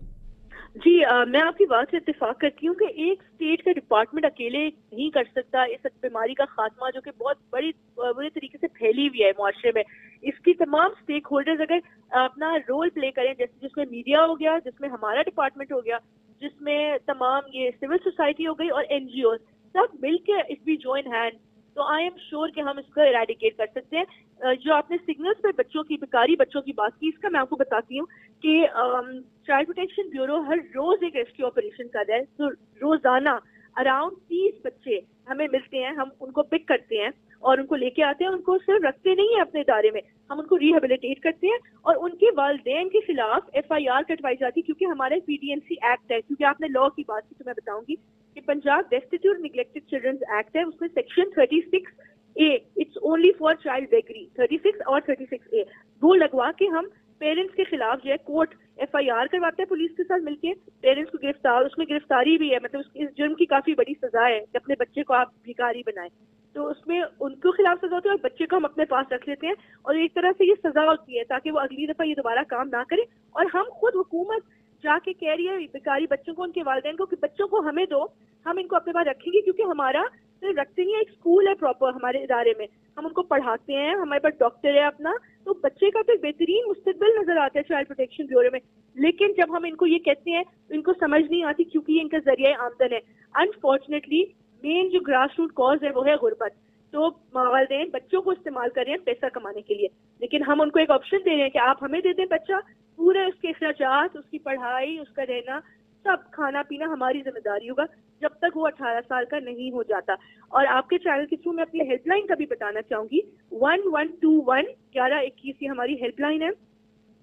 جی میں آپ کی بات سے اتفاق کرتی ہوں کہ ایک اسٹیٹ کا ڈپارٹمنٹ اکیلے نہیں کر سکتا۔ اس بیماری کا خاتمہ جو کہ بہت بڑی، بڑے طریقے سے پھیلی ہوئی ہے معاشرے میں۔ اس کی تمام اسٹیک ہولڈرز اگر اپنا رول پلے کریں، جیسے جس میں میڈیا ہو گیا، جس میں ہمارا ڈپارٹمنٹ ہو گیا، جس میں تمام یہ سول سوسائٹی ہو گئی اور این جی اوز سب مل کے اس بھی جوائن ہینڈ تو آئی ایم شیور کہ ہم اس کو اریڈیکیٹ کر سکتے ہیں. جو آپ نے سگنلز پہ بچوں کی، بیکاری بچوں کی بات کی، اس کا میں آپ کو بتاتی ہوں کہ چائلڈ پروٹیکشن بیورو ہر روز ایک ریسکیو آپریشن کر رہا ہے. تو روزانہ اراؤنڈ تیس بچے ہمیں ملتے ہیں، ہم ان کو پک کرتے ہیں اور ان کو لے کے آتے ہیں، ان کو صرف رکھتے نہیں ہیں اپنے ادارے میں، ہم ان کو ریہیبلیٹیٹ کرتے ہیں اور ان کے والدین کے خلاف ایف آئی آر کٹوائی جاتی ہے کیونکہ ہمارے P D N C act ہے۔ کیونکہ آپ نے لا کی بات کی تو میں بتاؤں گی کہ Punjab destitute neglected childrens act ہے۔ اس میں section thirty six A it's only for child beggary thirty six اور تھرٹی سکس اے وہ لگوا کے ہم پیرنٹس کے خلاف جو ہے کورٹ ایف آئی آر کرواتے ہیں پولیس کے ساتھ مل کے پیرنٹس کو گرفتار، اس میں گرفتاری بھی ہے. مطلب اس جرم کی کافی بڑی سزا ہے کہ اپنے بچے کو آپ بھکاری بنائیں. تو اس میں ان کو خلاف سزا ہوتی ہے اور بچے کو ہم اپنے پاس رکھ لیتے ہیں اور ایک طرح سے یہ سزا ہوتی ہے تاکہ وہ اگلی دفعہ یہ دوبارہ کام نہ کرے اور ہم خود حکومت جا کے کہہ رہی ہے بیکاری بچوں کو، ان کے والدین کو کہ بچوں کو ہمیں دو، ہم ان کو اپنے پاس رکھیں گے کیونکہ ہمارا صرف رکھتے ہی ایک اسکول ہے پراپر ہمارے ادارے میں۔ ہم ان کو پڑھاتے ہیں، ہمارے پاس ڈاکٹر ہے اپنا۔ تو بچے کا تو ایک بہترین مستقبل نظر آتا ہے چائلڈ پروٹیکشن بیورو میں۔ لیکن جب ہم ان کو یہ کہتے ہیں تو ان کو سمجھ نہیں آتی کیونکہ یہ ان کا ذریعہ آمدن ہے۔ انفارچونیٹلی مین جو گراس روٹ کاز ہے وہ ہے غربت۔ تو والدین بچوں کو استعمال کر رہے ہیں پیسہ کمانے کے لیے۔ لیکن ہم ان کو ایک آپشن دے رہے ہیں کہ آپ ہمیں دے دیں بچہ۔ پورے اس کے اخراجات، اس کی پڑھائی، اس کا رہنا، سب کھانا پینا ہماری ذمہ داری ہوگا۔ جب تک وہ اٹھارہ سال کا نہیں ہو جاتا۔ اور آپ کے چینل کے تھرو میں اپنی ہیلپ لائن کا بھی بتانا چاہوں گی۔ ون ون ٹو ون گیارہ اکیس، یہ ہماری ہیلپ لائن ہے۔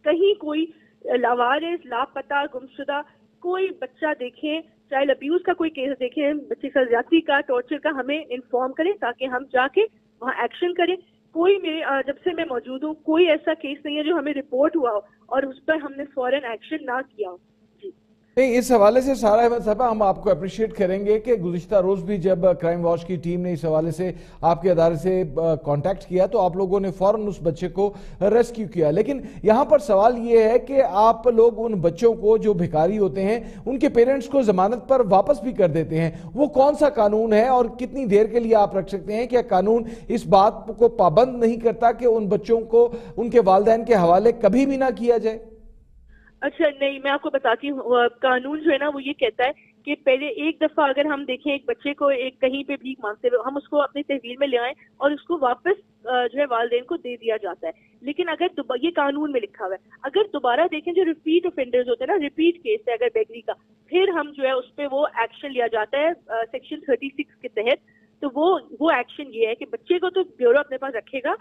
کہیں کوئی لاوارث، لاپتہ، گمشدہ، کوئی بچہ دیکھیں چائلڈ ابیوز کا کوئی کیس دیکھیں، بچے کا زیادتی کا ٹارچر کا، ہمیں انفارم کریں تاکہ ہم جا کے وہاں ایکشن کریں۔ کوئی میرے جب سے میں موجود ہوں، کوئی ایسا کیس نہیں ہے جو ہمیں رپورٹ ہوا ہو اور اس پر ہم نے فوراً ایکشن نہ کیا ہو۔ نہیں، اس حوالے سے سارا احمد صاحبہ، ہم آپ کو اپریشیٹ کریں گے کہ گزشتہ روز بھی جب کرائم واچ کی ٹیم نے اس حوالے سے آپ کے ادارے سے کانٹیکٹ کیا، تو آپ لوگوں نے فوراً اس بچے کو ریسکیو کیا۔ لیکن یہاں پر سوال یہ ہے کہ آپ لوگ ان بچوں کو جو بھکاری ہوتے ہیں، ان کے پیرنٹس کو ضمانت پر واپس بھی کر دیتے ہیں۔ وہ کون سا قانون ہے اور کتنی دیر کے لیے آپ رکھ سکتے ہیں کیا قانون اس بات کو پابند نہیں کرتا کہ ان بچوں کو، ان کے والدین کے حوالے کبھی بھی نہ کیا جائے؟ اچھا نہیں، میں آپ کو بتاتی ہوں قانون جو ہے نا، وہ یہ کہتا ہے کہ پہلے ایک دفعہ اگر ہم دیکھیں ایک بچے کو ایک کہیں پہ بھی مانگتے ہوئے، ہم اس کو اپنی تحویل میں لے آئیں اور اس کو واپس جو ہے، والدین کو دے دیا جاتا ہے۔ لیکن اگر یہ قانون میں لکھا ہوا ہے، اگر دوبارہ دیکھیں جو ریپیٹ افینڈرز ہوتے ہیں نا ریپیٹ کیس ہے اگر بیگری کا، پھر ہم جو ہے، اس پہ وہ ایکشن لیا جاتا ہے سیکشن تھرٹی سکس کے تحت۔ تو وہ وہ ایکشن یہ ہے کہ بچے کو تو بیورو اپنے پاس رکھے گا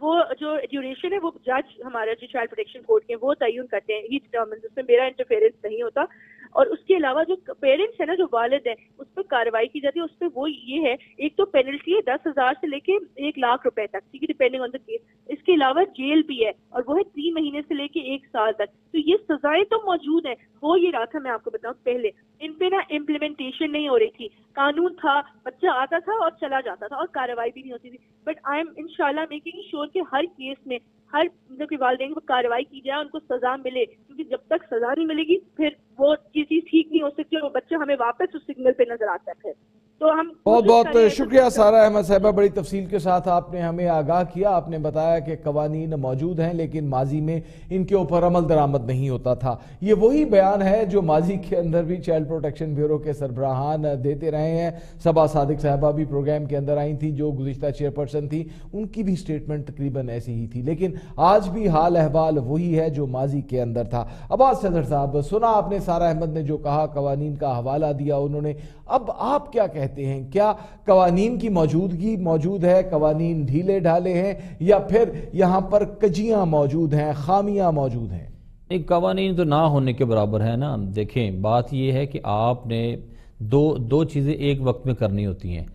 وہ جو ڈیوریشن ہے، وہ جج ہمارا جو چائلڈ پروٹیکشن کورٹ کے وہ تعین کرتے ہیں ہی ڈٹرمنٹ اس میں میرا انٹرفیئرنس نہیں ہوتا۔ اور اس کے علاوہ جو پیرنٹس ہیں نا، جو والد ہیں، اس پہ کاروائی کی جاتی ہے۔ اس پہ وہ یہ ہے، ایک تو پینلٹی ہے دس ہزار سے لے کے ایک لاکھ روپے تک، ٹھیک ہے ڈیپینڈنگ آن دا کیس اس کے علاوہ جیل بھی ہے، اور وہ ہے تین مہینے سے لے کے ایک سال تک۔ تو یہ سزائیں تو موجود ہیں۔ ہو یہ رہا تھا میں آپ کو بتاؤں، پہلے۔ ان پہ نا امپلیمنٹیشن نہیں ہو رہی تھی۔ قانون تھا، بچہ آتا تھا اور چلا جاتا تھا اور کاروائی بھی نہیں ہوتی تھی۔ بٹ آئی ایم ان شاء اللہ میکنگ شور شیور کے ہر کیس میں، ہر مطلب کہ والدین کو کاروائی کی جائے ان کو سزا ملے، کیونکہ جب تک سزا نہیں ملے گی، پھر وہ چیز ٹھیک نہیں ہو سکتی اور وہ بچہ ہمیں واپس اس سگنل پہ نظر آتا ہے تو ہم بہت بہت شکریہ سارا احمد صاحبہ بڑی تفصیل کے ساتھ آپ نے ہمیں آگاہ کیا۔ آپ نے بتایا کہ قوانین موجود ہیں لیکن ماضی میں ان کے اوپر عمل درآمد نہیں ہوتا تھا۔ یہ وہی بیان ہے جو ماضی کے اندر بھی چائلڈ پروٹیکشن بیورو کے سربراہان دیتے رہے ہیں۔ سبا صادق صاحبہ بھی پروگرام کے اندر آئی تھی جو گزشتہ چیئر پرسن تھی ان کی بھی سٹیٹمنٹ تقریباً ایسی ہی تھی۔ لیکن آج بھی حال احوال وہی ہے جو ماضی کے اندر تھا۔ عباس صدر صاحب سنا آپ نے سارا احمد نے جو کہا، قوانین کا حوالہ دیا، انہوں نے۔ اب آپ کیا کہتے ہیں؟ کیا قوانین کی موجودگی موجود ہے؟ قوانین ڈھیلے ڈھالے ہیں یا پھر یہاں پر کجیاں موجود ہیں، خامیاں موجود ہیں؟ ایک قوانین تو نہ ہونے کے برابر ہے نا۔ دیکھیں، بات یہ ہے کہ آپ نے دو دو چیزیں ایک وقت میں کرنی ہوتی ہیں۔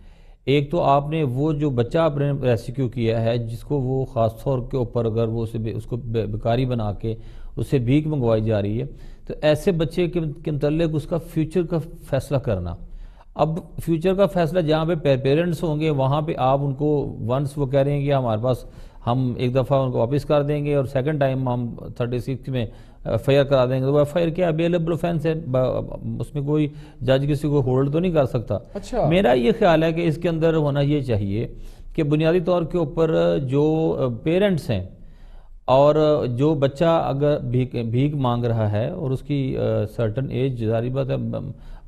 ایک تو آپ نے وہ جو بچہ آپ نے ریسکیو کیا ہے، جس کو وہ خاص طور کے اوپر اگر وہ اسے اس کو بیکاری بنا کے اسے بھیک منگوائی جا رہی ہے تو ایسے بچے کے متعلق اس کا فیوچر کا فیصلہ کرنا۔ اب فیوچر کا فیصلہ جہاں پہ پیرنٹس ہوں گے وہاں پہ آپ ان کو ونس وہ کہہ رہے ہیں کہ ہمارے پاس ہم ایک دفعہ ان کو واپس کر دیں گے اور سیکنڈ ٹائم ہم تھرٹی سکس میں ایف آئی آر کرا دیں گے۔ تو ایف آئی آر کیا اویلیبل اوفینس ہے؟ اس میں کوئی جج کسی کو ہولڈ تو نہیں کر سکتا۔ اچھا۔ میرا یہ خیال ہے کہ اس کے اندر ہونا یہ چاہیے کہ بنیادی طور کے اوپر جو پیرنٹس ہیں اور جو بچہ اگر بھیک مانگ رہا ہے اور اس کی سرٹن ایج ظاہری بات ہے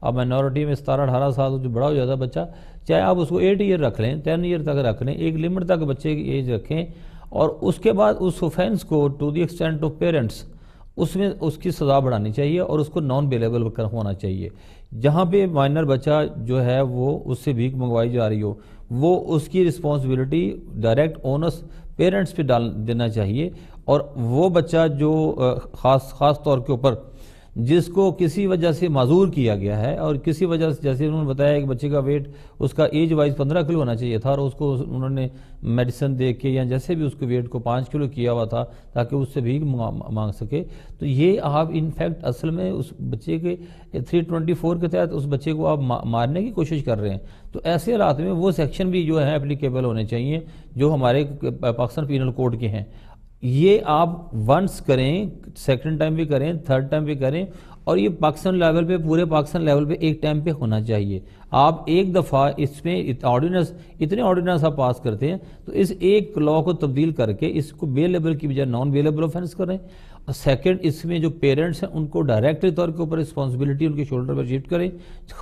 اب مائنورٹی میں ستارہ اٹھارہ سال جو بڑا ہو جاتا ہے بچہ، چاہے آپ اس کو ایٹ ایئر رکھ لیں ٹین ایئر تک رکھ لیں، ایک لمٹ تک بچے کی ایج رکھیں اور اس کے بعد اس اوفینس کو to the extent of parents اس میں اس کی سزا بڑھانی چاہیے اور اس کو نان بیلیبل ہونا چاہیے۔ جہاں پہ مائنر بچہ جو ہے وہ اس سے بھیک منگوائی جا رہی ہو، وہ اس کی رسپانسبلٹی ڈائریکٹ اونس پیرنٹس پہ ڈال دینا چاہیے۔ اور وہ بچہ جو خاص خاص طور کے اوپر جس کو کسی وجہ سے معذور کیا گیا ہے اور کسی وجہ سے، جیسے انہوں نے بتایا کہ بچے کا ویٹ، اس کا ایج وائز پندرہ کلو ہونا چاہیے تھا اور اس کو انہوں نے میڈیسن دے کے یا جیسے بھی اس کے ویٹ کو پانچ کلو کیا ہوا تھا تاکہ اس سے بھی مانگ سکے۔ تو یہ آپ انفیکٹ اصل میں اس بچے کے تھری ٹوئنٹی فور کے تحت اس بچے کو آپ مارنے کی کوشش کر رہے ہیں۔ تو ایسے حالات میں وہ سیکشن بھی جو ہے اپلیکیبل ہونے چاہیے جو ہمارے پاکستان پینل کوڈ کے ہیں۔ یہ آپ ونس کریں سیکنڈ ٹائم بھی کریں تھرڈ ٹائم بھی کریں اور یہ پاکستان لیول پہ، پورے پاکستان لیول پہ ایک ٹائم پہ ہونا چاہیے۔ آپ ایک دفعہ اس میں آرڈیننس اتنے آرڈیننس آپ پاس کرتے ہیں تو اس ایک لا کو تبدیل کر کے اس کو بے لیبل کی بجائے نان بے لیبل آفینس کریں۔ اور سیکنڈ اس میں جو پیرنٹس ہیں ان کو ڈائریکٹلی طور کے اوپر رسپانسبلٹی ان کے شولڈر پر شفٹ کریں،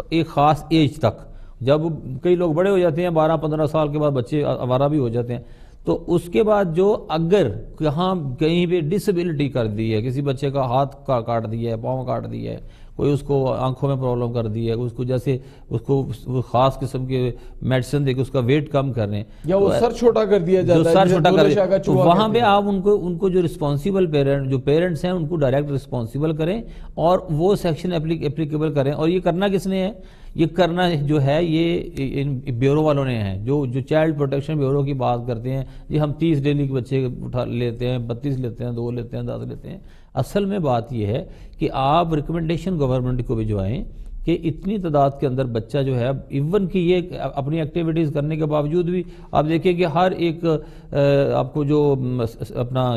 ایک خاص ایج تک۔ جب کئی لوگ بڑے ہو جاتے ہیں، بارہ، پندرہ سال کے بعد بچے آوارہ بھی ہو جاتے ہیں۔ تو اس کے بعد جو اگر کہاں کہیں بھی ڈسبلٹی کر دی ہے کسی بچے کا ہاتھ کاٹ دیا ہے پاؤں کاٹ دیا ہے کوئی اس کو آنکھوں میں پرابلم کر دی ہے اس کو جیسے اس کو خاص قسم کے میڈیسن دے کے اس کا ویٹ کم کر رہے ہیں یا وہ سر چھوٹا کر دیا جاتا ہے سر چھوٹا کر تو وہاں پہ آپ ان کو ان کو جو رسپانسیبل پیرنٹ جو پیرنٹس ہیں ان کو ڈائریکٹ رسپانسیبل کریں اور وہ سیکشن اپلیکیبل کریں۔ اور یہ کرنا کس نے ہے؟ یہ کرنا جو ہے، یہ بیورو والوں نے ہیں جو جو چائلڈ پروٹیکشن بیورو کی بات کرتے ہیں، یہ ہم تیس ڈیلی کے بچے اٹھا لیتے ہیں، بتیس لیتے ہیں، دو لیتے ہیں، دس لیتے ہیں۔ اصل میں بات یہ ہے کہ آپ ریکمنڈیشن گورنمنٹ کو بھجوائیں کہ اتنی تعداد کے اندر بچہ جو ہے ایون کہ یہ اپنی ایکٹیویٹیز کرنے کے باوجود بھی آپ دیکھیں کہ ہر ایک آپ کو جو اپنا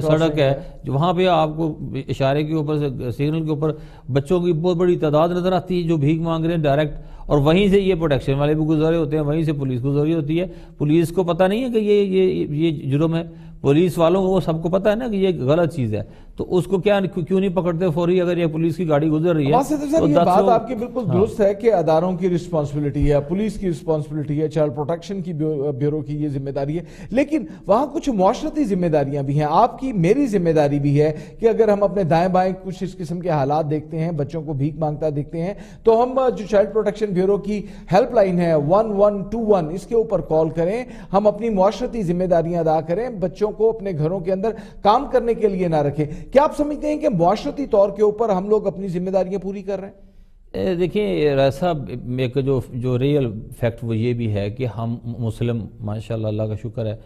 سڑک ہے وہاں پہ آپ کو اشارے کے اوپر سگنل کے اوپر بچوں کی بہت بڑی تعداد نظر آتی ہے جو بھیک مانگ رہے ہیں ڈائریکٹ اور وہیں سے یہ پروٹیکشن والے بھی گزارے ہوتے ہیں وہیں سے پولیس گزاری ہوتی ہے۔ پولیس کو پتہ نہیں ہے کہ یہ یہ جرم ہے۔ پولیس والوں کو سب کو پتہ ہے نا کہ یہ غلط چیز ہے۔ تو اس کو کیا کیوں نہیں پکڑتے فوری اگر یہ پولیس کی گاڑی گزر رہی ہے؟ یہ بات آپ کی بالکل ہاں۔ درست ہے کہ اداروں کی رسپانسبلٹی ہے پولیس کی رسپانسبلٹی ہے چائلڈ پروٹیکشن کی بیورو کی یہ ذمہ داری ہے۔ لیکن وہاں کچھ معاشرتی ذمہ داریاں بھی ہیں۔ آپ کی میری ذمہ داری بھی ہے کہ اگر ہم اپنے دائیں بائیں کچھ اس قسم کے حالات دیکھتے ہیں بچوں کو بھیک مانگتا دیکھتے ہیں تو ہم جو چائلڈ پروٹیکشن بیورو کی ہیلپ لائن ہے ون ون ٹو ون اس کے اوپر کال کریں۔ ہم اپنی معاشرتی ذمہ داریاں ادا کریں۔ بچوں کو اپنے گھروں کے اندر کام کرنے کے لیے نہ رکھیں۔ کیا آپ سمجھتے ہیں کہ معاشرتی طور کے اوپر ہم لوگ اپنی ذمہ داریاں پوری کر رہے ہیں؟ دیکھیں، رائے صاحب، ایک جو جو ریئل فیکٹ وہ یہ بھی ہے کہ ہم مسلم، ماشاءاللہ اللہ کا شکر ہے،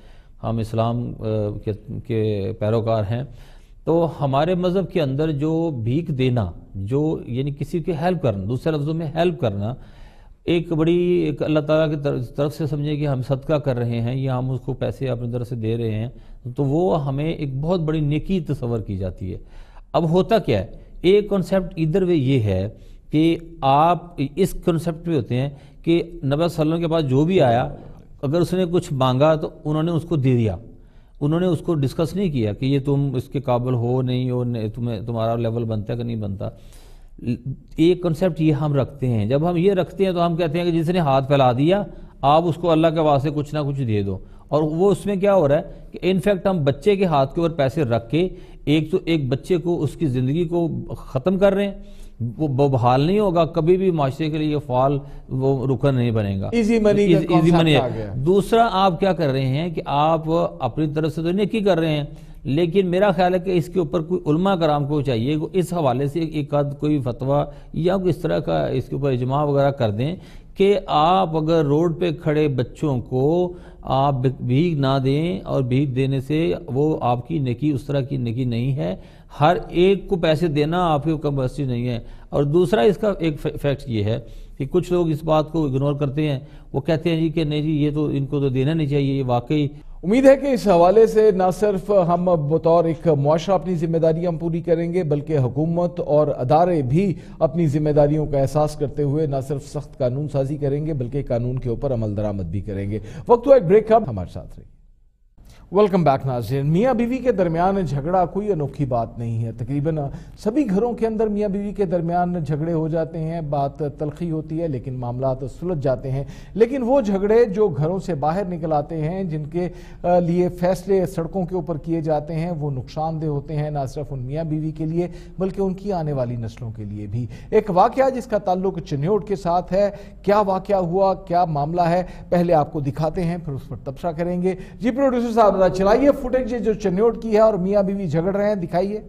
ہم اسلام کے پیروکار ہیں۔ تو ہمارے مذہب کے اندر جو بھیک دینا، جو یعنی کسی کے ہیلپ کرنا، دوسرے لفظوں میں ہیلپ کرنا، ایک بڑی، ایک اللہ تعالیٰ کی طرف سے سمجھے کہ ہم صدقہ کر رہے ہیں یا ہم اس کو پیسے اپنی طرف سے دے رہے ہیں تو وہ ہمیں ایک بہت بڑی نیکی تصور کی جاتی ہے۔ اب ہوتا کیا ہے؟ ایک کنسیپٹ ادھر وے یہ ہے کہ آپ اس کنسیپٹ پہ ہوتے ہیں کہ نبی صلی اللہ علیہ وسلم کے پاس جو بھی آیا، اگر اس نے کچھ مانگا تو انہوں نے اس کو دے دیا۔ انہوں نے اس کو ڈسکس نہیں کیا کہ یہ تم اس کے قابل ہو نہیں ہو تمہیں، تمہارا لیول بنتا ہے کہ نہیں بنتا۔ ایک کنسیپٹ یہ ہم رکھتے ہیں۔ جب ہم یہ رکھتے ہیں تو ہم کہتے ہیں کہ جس نے ہاتھ پھیلا دیا، آپ اس کو اللہ کے واسطے کچھ نہ کچھ دے دو۔ اور وہ اس میں کیا ہو رہا ہے کہ انفیکٹ ہم بچے کے ہاتھ کے اوپر پیسے رکھ کے ایک تو ایک بچے کو اس کی زندگی کو ختم کر رہے ہیں۔ وہ بحال نہیں ہوگا کبھی بھی معاشرے کے لیے فعال وہ رکن نہیں بنے گا۔ ایزی منی ایزی منی دوسرا آپ کیا کر رہے ہیں کہ آپ اپنی طرف سے تو نیکی کر رہے ہیں لیکن میرا خیال ہے کہ اس کے اوپر کوئی علماء کرام کو چاہیے اس حوالے سے ایک آدھ کوئی فتویٰ یا اس طرح کا اس کے اوپر اجماع وغیرہ کر دیں کہ آپ اگر روڈ پہ کھڑے بچوں کو آپ بھیگ نہ دیں اور بھیگ دینے سے وہ آپ کی نکی اس طرح کی نکی نہیں ہے۔ ہر ایک کو پیسے دینا آپ کی کمپلسری نہیں ہے۔ اور دوسرا اس کا ایک فیکٹ یہ ہے کہ کچھ لوگ اس بات کو اگنور کرتے ہیں۔ وہ کہتے ہیں جی کہ نہیں جی یہ تو ان کو تو دینا نہیں چاہیے، یہ واقعی امید ہے کہ اس حوالے سے نہ صرف ہم بطور ایک معاشرہ اپنی ذمہ داریاں پوری کریں گے، بلکہ حکومت اور ادارے بھی اپنی ذمہ داریوں کا احساس کرتے ہوئے نہ صرف سخت قانون سازی کریں گے، بلکہ قانون کے اوپر عمل درآمد بھی کریں گے۔ وقت ایک بریک اپ ہمارے ساتھ رہی ویلکم بیک ناظرین میاں بیوی کے درمیان جھگڑا کوئی انوکھی بات نہیں ہے. تقریباً سبھی گھروں کے اندر میاں بیوی کے درمیان جھگڑے ہو جاتے ہیں، بات تلخی ہوتی ہے، لیکن معاملات سلجھ جاتے ہیں. لیکن وہ جھگڑے جو گھروں سے باہر نکل آتے ہیں، جن کے لیے فیصلے سڑکوں کے اوپر کیے جاتے ہیں، وہ نقصان دہ ہوتے ہیں، نہ صرف ان میاں بیوی کے لیے، بلکہ ان کی آنے والی نسلوں کے لیے بھی. ایک واقعہ جس کا تعلق چنیوٹ کے ساتھ ہے. کیا واقعہ ہوا؟ کیا معاملہ ہے؟ پہلے آپ کو دکھاتے ہیں، پھر اس پر تبصرہ کریں گے. جی پروڈیوسر صاحب چلائیے فوٹیج جو چنیوٹ کی ہے اور میاں بیوی جھگڑ رہے ہیں دکھائیے۔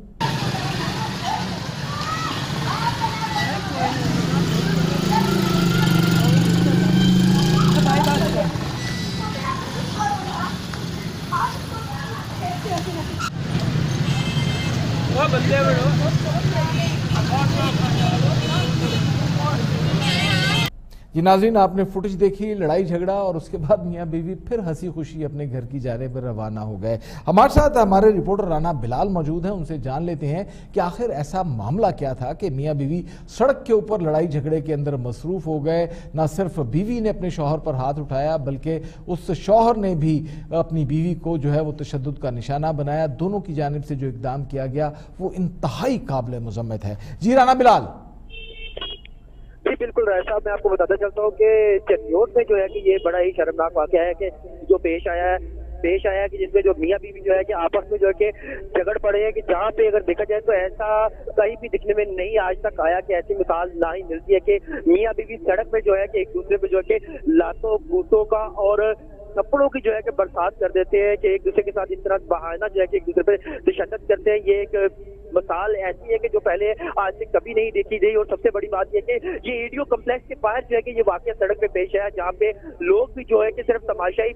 ناظرین، آپ نے فوٹیج دیکھی، لڑائی جھگڑا اور اس کے بعد میاں بیوی پھر ہنسی خوشی اپنے گھر کی جانے پر روانہ ہو گئے۔ ہمارے ساتھ ہمارے رپورٹر رانا بلال موجود ہیں، ان سے جان لیتے ہیں کہ آخر ایسا معاملہ کیا تھا کہ میاں بیوی سڑک کے اوپر لڑائی جھگڑے کے اندر مصروف ہو گئے۔ نہ صرف بیوی نے اپنے شوہر پر ہاتھ اٹھایا، بلکہ اس شوہر نے بھی اپنی بیوی کو جو ہے وہ تشدد کا نشانہ بنایا۔ دونوں کی جانب سے جو اقدام کیا گیا، وہ انتہائی قابل مذمت ہے۔ جی رانا بلال۔ جی بالکل رائے صاحب، میں آپ کو بتاتا چلتا ہوں کہ چنیوٹ میں جو ہے کہ یہ بڑا ہی شرمناک واقعہ ہے کہ جو پیش آیا ہے، پیش آیا ہے کہ جس میں جو میاں بیوی جو ہے کہ آپس میں جو ہے کہ جھگڑ پڑے ہیں کہ جہاں پہ اگر دیکھا جائے تو ایسا کہیں بھی دکھنے میں نہیں آج تک آیا کہ ایسی مثال نہ ہی ملتی ہے کہ میاں بیوی سڑک پہ جو ہے کہ ایک دوسرے پہ جو ہے کہ لاتوں گوتوں کا اور کپڑوں کی جو ہے کہ برسات کر دیتے ہیں کہ ایک دوسرے کے ساتھ اس طرح بہانا جو ہے کہ ایک دوسرے پہ تشدد کرتے ہیں۔ یہ ایک مثال ایسی ہے کہ جو پہلے آج سے کبھی نہیں دیکھی گئی اور سب سے بڑی بات یہ کہ یہ ایڈیو کمپلیکس کے باہر جو ہے کہ یہ واقعہ سڑک پہ پیش آیا جہاں پہ لوگ بھی جو ہے کہ صرف تماشا ہی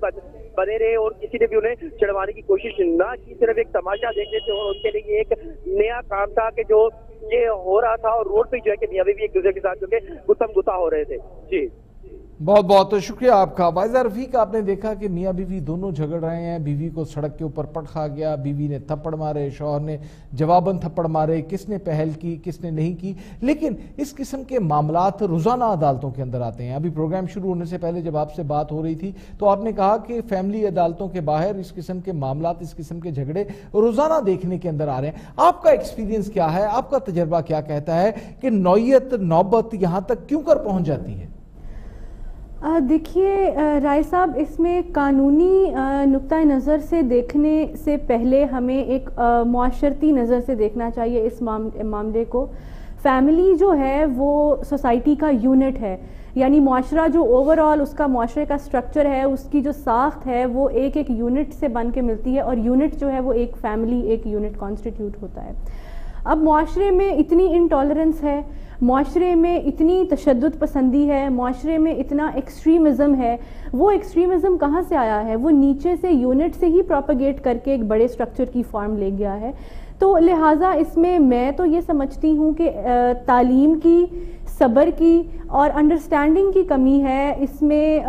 بنے رہے اور کسی نے بھی انہیں چڑھوانے کی کوشش نہ کی، صرف ایک تماشا دیکھنے سے اور ان کے لیے ایک نیا کام تھا کہ جو یہ ہو رہا تھا اور روڈ پہ جو ہے کہ میاں بھی ایک دوسرے کے ساتھ جو کہ گتم گتا ہو رہے تھے۔ جی۔ بہت بہت شکریہ آپ کا۔ وائزہ رفیق آپ نے دیکھا کہ میاں بیوی دونوں جھگڑ رہے ہیں۔ بیوی کو سڑک کے اوپر پٹ کھا گیا، بیوی نے تھپڑ مارے، شوہر نے جواباً تھپڑ مارے۔ کس نے پہل کی، کس نے نہیں کی؟ لیکن اس قسم کے معاملات روزانہ عدالتوں کے اندر آتے ہیں۔ ابھی پروگرام شروع ہونے سے پہلے جب آپ سے بات ہو رہی تھی، تو آپ نے کہا کہ فیملی عدالتوں کے باہر اس قسم کے معاملات، اس قسم کے جھگڑے روزانہ دیکھنے کے اندر آ رہے ہیں۔ آپ کا ایکسپیرینس کیا ہے؟ آپ کا تجربہ کیا کہتا ہے کہ نوعیت، نوبت یہاں تک کیوں کر پہنچ جاتی ہے؟ دیکھیے رائے صاحب، اس میں قانونی نقطۂ نظر سے دیکھنے سے پہلے ہمیں ایک معاشرتی نظر سے دیکھنا چاہیے اس معاملے کو۔ فیملی جو ہے، وہ سوسائٹی کا یونٹ ہے۔ یعنی معاشرہ جو اوور آل اس کا معاشرے کا سٹرکچر ہے، اس کی جو ساخت ہے، وہ ایک ایک یونٹ سے بن کے ملتی ہے اور یونٹ جو ہے، وہ ایک فیملی ایک یونٹ کانسٹیٹیوٹ ہوتا ہے۔ اب معاشرے میں اتنی انٹالرنس ہے معاشرے میں اتنی تشدد پسندی ہے، معاشرے میں اتنا ایکسٹریمزم ہے۔ وہ ایکسٹریمزم کہاں سے آیا ہے؟ وہ نیچے سے یونٹ سے ہی پروپیگیٹ کر کے ایک بڑے سٹرکچر کی فارم لے گیا ہے۔ تو لہٰذا اس میں میں تو یہ سمجھتی ہوں کہ تعلیم کی صبر کی اور انڈرسٹینڈنگ کی کمی ہے اس میں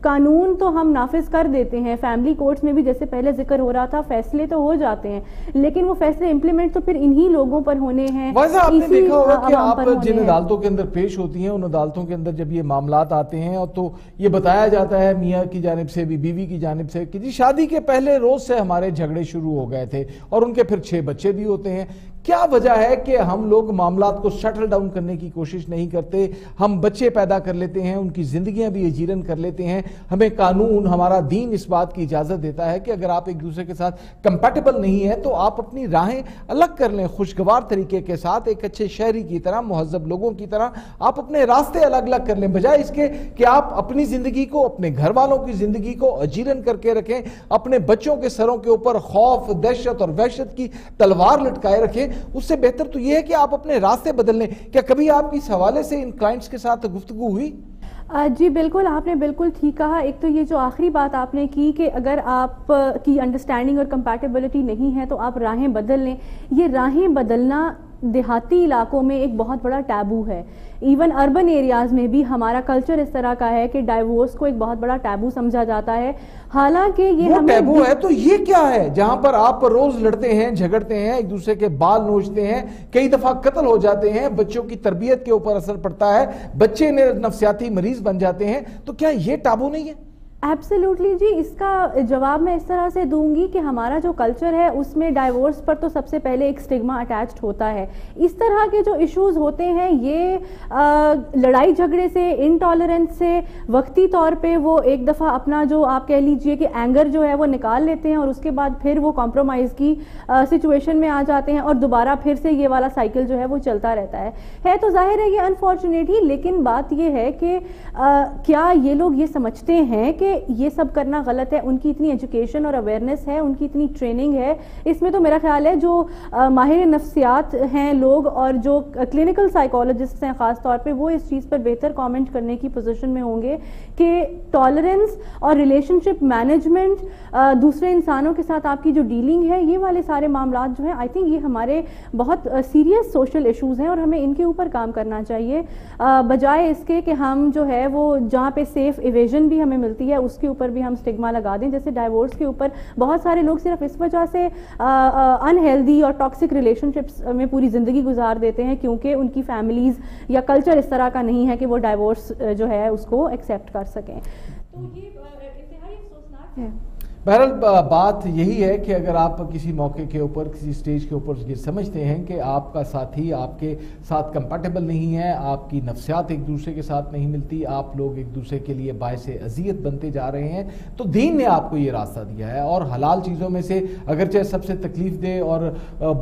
قانون تو ہم نافذ کر دیتے ہیں۔ فیملی کورٹس میں بھی جیسے پہلے ذکر ہو رہا تھا فیصلے تو ہو جاتے ہیں۔ لیکن وہ فیصلے امپلیمنٹ تو پھر انہی لوگوں پر ہونے ہیں۔ آپ نے دیکھا ہوگا کہ آپ جن عدالتوں کے اندر پیش ہوتی ہیں ان عدالتوں کے اندر جب یہ معاملات آتے ہیں اور تو یہ بتایا جاتا ہے میاں کی جانب سے بھی بیوی کی جانب سے کہ جی شادی کے پہلے روز سے ہمارے جھگڑے شروع ہو گئے تھے اور ان کے پھر چھ بچے بھی ہوتے ہیں۔ کیا وجہ ہے کہ ہم لوگ معاملات کو سیٹل ڈاؤن کرنے کی کوشش نہیں کرتے؟ ہم بچے پیدا کر لیتے ہیں، ان کی زندگیاں بھی اجیرن کر لیتے ہیں۔ ہمیں قانون، ہمارا دین اس بات کی اجازت دیتا ہے کہ اگر آپ ایک دوسرے کے ساتھ کمپیٹیبل نہیں ہے تو آپ اپنی راہیں الگ کر لیں، خوشگوار طریقے کے ساتھ، ایک اچھے شہری کی طرح، مہذب لوگوں کی طرح آپ اپنے راستے الگ الگ کر لیں۔ بجائے اس کے کہ آپ اپنی زندگی کو، اپنے گھر والوں کی زندگی کو اجیرن کر کے رکھیں، اپنے بچوں کے سروں کے اوپر خوف، دہشت اور وحشت کی تلوار لٹکائے رکھیں۔ اس سے بہتر تو یہ ہے کہ آپ اپنے راستے بدل لیں۔ کیا کبھی آپ کی اس حوالے سے ان کلائنٹس کے ساتھ گفتگو ہوئی؟ جی بالکل، آپ نے بالکل ٹھیک کہا۔ ایک تو یہ جو آخری بات آپ نے کی کہ اگر آپ کی انڈرسٹینڈنگ اور کمپیٹیبلٹی نہیں ہے تو آپ راہیں بدل لیں۔ یہ راہیں بدلنا دیہاتی علاقوں میں ایک بہت بڑا ٹیبو ہے۔ ایون اربن ایریاز میں بھی ہمارا کلچر اس طرح کا ہے کہ ڈائیورس کو ایک بہت بڑا ٹیبو سمجھا جاتا ہے۔ حالانکہ یہ ٹیبو ہے تو یہ کیا ہے؟ جہاں پر آپ روز لڑتے ہیں جھگڑتے ہیں ایک دوسرے کے بال نوچتے ہیں کئی دفعہ قتل ہو جاتے ہیں بچوں کی تربیت کے اوپر اثر پڑتا ہے بچے نفسیاتی مریض بن جاتے ہیں تو کیا یہ ٹابو نہیں ہے؟ ایبسلیوٹلی جی اس کا جواب میں اس طرح سے دوں گی کہ ہمارا جو کلچر ہے، اس میں ڈائیورس پر تو سب سے پہلے ایک سٹگما اٹیچڈ ہوتا ہے۔ اس طرح کے جو ایشوز ہوتے ہیں، یہ لڑائی جھگڑے سے انٹالرنس سے، وقتی طور پہ وہ ایک دفعہ اپنا جو آپ کہہ لیجیے کہ اینگر جو ہے، وہ نکال لیتے ہیں اور اس کے بعد پھر وہ کمپرومائز کی سچویشن میں آ جاتے ہیں اور دوبارہ پھر سے یہ والا سائیکل جو ہے، وہ چلتا رہتا ہے۔ ہے تو ظاہر ہے یہ انفارچونیٹ ہی، لیکن بات یہ ہے کہ کیا یہ لوگ یہ سمجھتے ہیں کہ یہ سب کرنا غلط ہے، ان کی اتنی ایجوکیشن اور اویئرنیس ہے، ان کی اتنی ٹریننگ ہے۔ اس میں تو میرا خیال ہے جو ماہر نفسیات ہیں لوگ اور جو کلینکل سائیکالوجسٹ ہیں خاص طور پہ، وہ اس چیز پر بہتر کامنٹ کرنے کی پوزیشن میں ہوں گے کہ ٹالرنس اور ریلیشن شپ مینجمنٹ دوسرے انسانوں کے ساتھ آپ کی جو ڈیلنگ ہے، یہ والے سارے معاملات جو ہیں آئی تھنک یہ ہمارے بہت سیریس سوشل ایشوز ہیں اور ہمیں ان کے اوپر کام کرنا چاہیے۔ بجائے اس کے کہ ہم جو ہے وہ جہاں پہ سیف ایویژن بھی ہمیں ملتی ہے اس کے اوپر بھی ہم سٹگما لگا دیں۔ جیسے ڈائیورس کے اوپر بہت سارے لوگ صرف اس وجہ سے انہیلدی اور ٹاکسک ریلیشن شپس میں پوری زندگی گزار دیتے ہیں کیونکہ ان کی فیملیز یا کلچر اس طرح کا نہیں ہے کہ وہ ڈائیورس جو ہے، اس کو ایکسیپٹ کر سکیں۔ تو یہ انتہائی افسوسناک ہے۔ بہرحال بات یہی ہے کہ اگر آپ کسی موقع کے اوپر، کسی سٹیج کے اوپر یہ سمجھتے ہیں کہ آپ کا ساتھی آپ کے ساتھ کمپیٹیبل نہیں ہے، آپ کی نفسیات ایک دوسرے کے ساتھ نہیں ملتی، آپ لوگ ایک دوسرے کے لیے باعث اذیت بنتے جا رہے ہیں، تو دین نے آپ کو یہ راستہ دیا ہے۔ اور حلال چیزوں میں سے اگرچہ سب سے تکلیف دے اور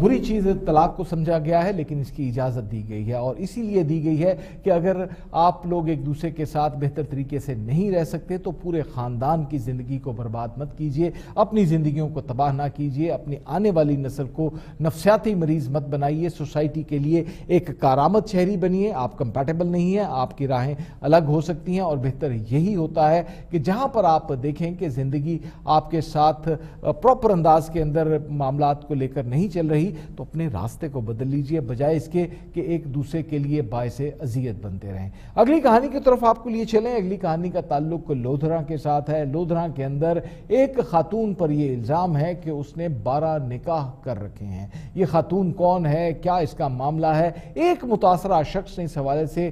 بری چیز طلاق کو سمجھا گیا ہے، لیکن اس کی اجازت دی گئی ہے۔ اور اسی لیے دی گئی ہے کہ اگر آپ لوگ ایک دوسرے کے ساتھ بہتر طریقے سے نہیں رہ سکتے، تو پورے خاندان کی زندگی کو برباد مت کیجیے کیجیے، اپنی زندگیوں کو تباہ نہ کیجیے، اپنی آنے والی نسل کو نفسیاتی مریض مت بنائیے، سوسائٹی کے لیے ایک کارآمد شہری بنیے۔ آپ کمپیٹیبل نہیں ہیں، آپ کی راہیں الگ ہو سکتی ہیں اور بہتر یہی ہوتا ہے کہ جہاں پر آپ دیکھیں کہ زندگی آپ کے ساتھ پراپر انداز کے اندر معاملات کو لے کر نہیں چل رہی، تو اپنے راستے کو بدل لیجیے، بجائے اس کے کہ ایک دوسرے کے لیے باعث اذیت بنتے رہیں۔ اگلی کہانی کی طرف آپ کو لیے چلیں۔ اگلی کہانی کا تعلق لودھرا کے ساتھ ہے۔ لودھرا کے اندر ایک خاتون پر یہ الزام ہے کہ اس نے بارہ نکاح کر رکھے ہیں۔ یہ خاتون کون ہے؟ کیا اس کا معاملہ ہے؟ ایک متاثرہ شخص نے اس حوالے سے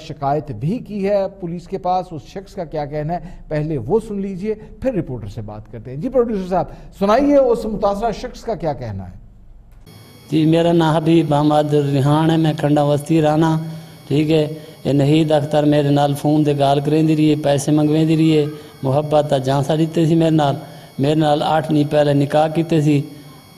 شکایت بھی کی ہے پولیس کے پاس۔ اس شخص کا کیا کہنا ہے؟ پہلے وہ سن لیجیے، پھر رپورٹر سے بات کرتے ہیں۔ جی پروڈیوسر صاحب، سنائیے اس متاثرہ شخص کا کیا کہنا ہے؟ جی میرا نام حبیب محمد ریحان ہے۔ میں کنڈا وستی رانا، ٹھیک ہے۔ یہ نہید اختر میرے نال فون دے گال کریں دی رہی ہے، پیسے منگویں دی رہی ہے۔ محبت جانسا دیتے سی میرے نال میرے نال آٹھ نہیں پہلے نکاح کیتے سی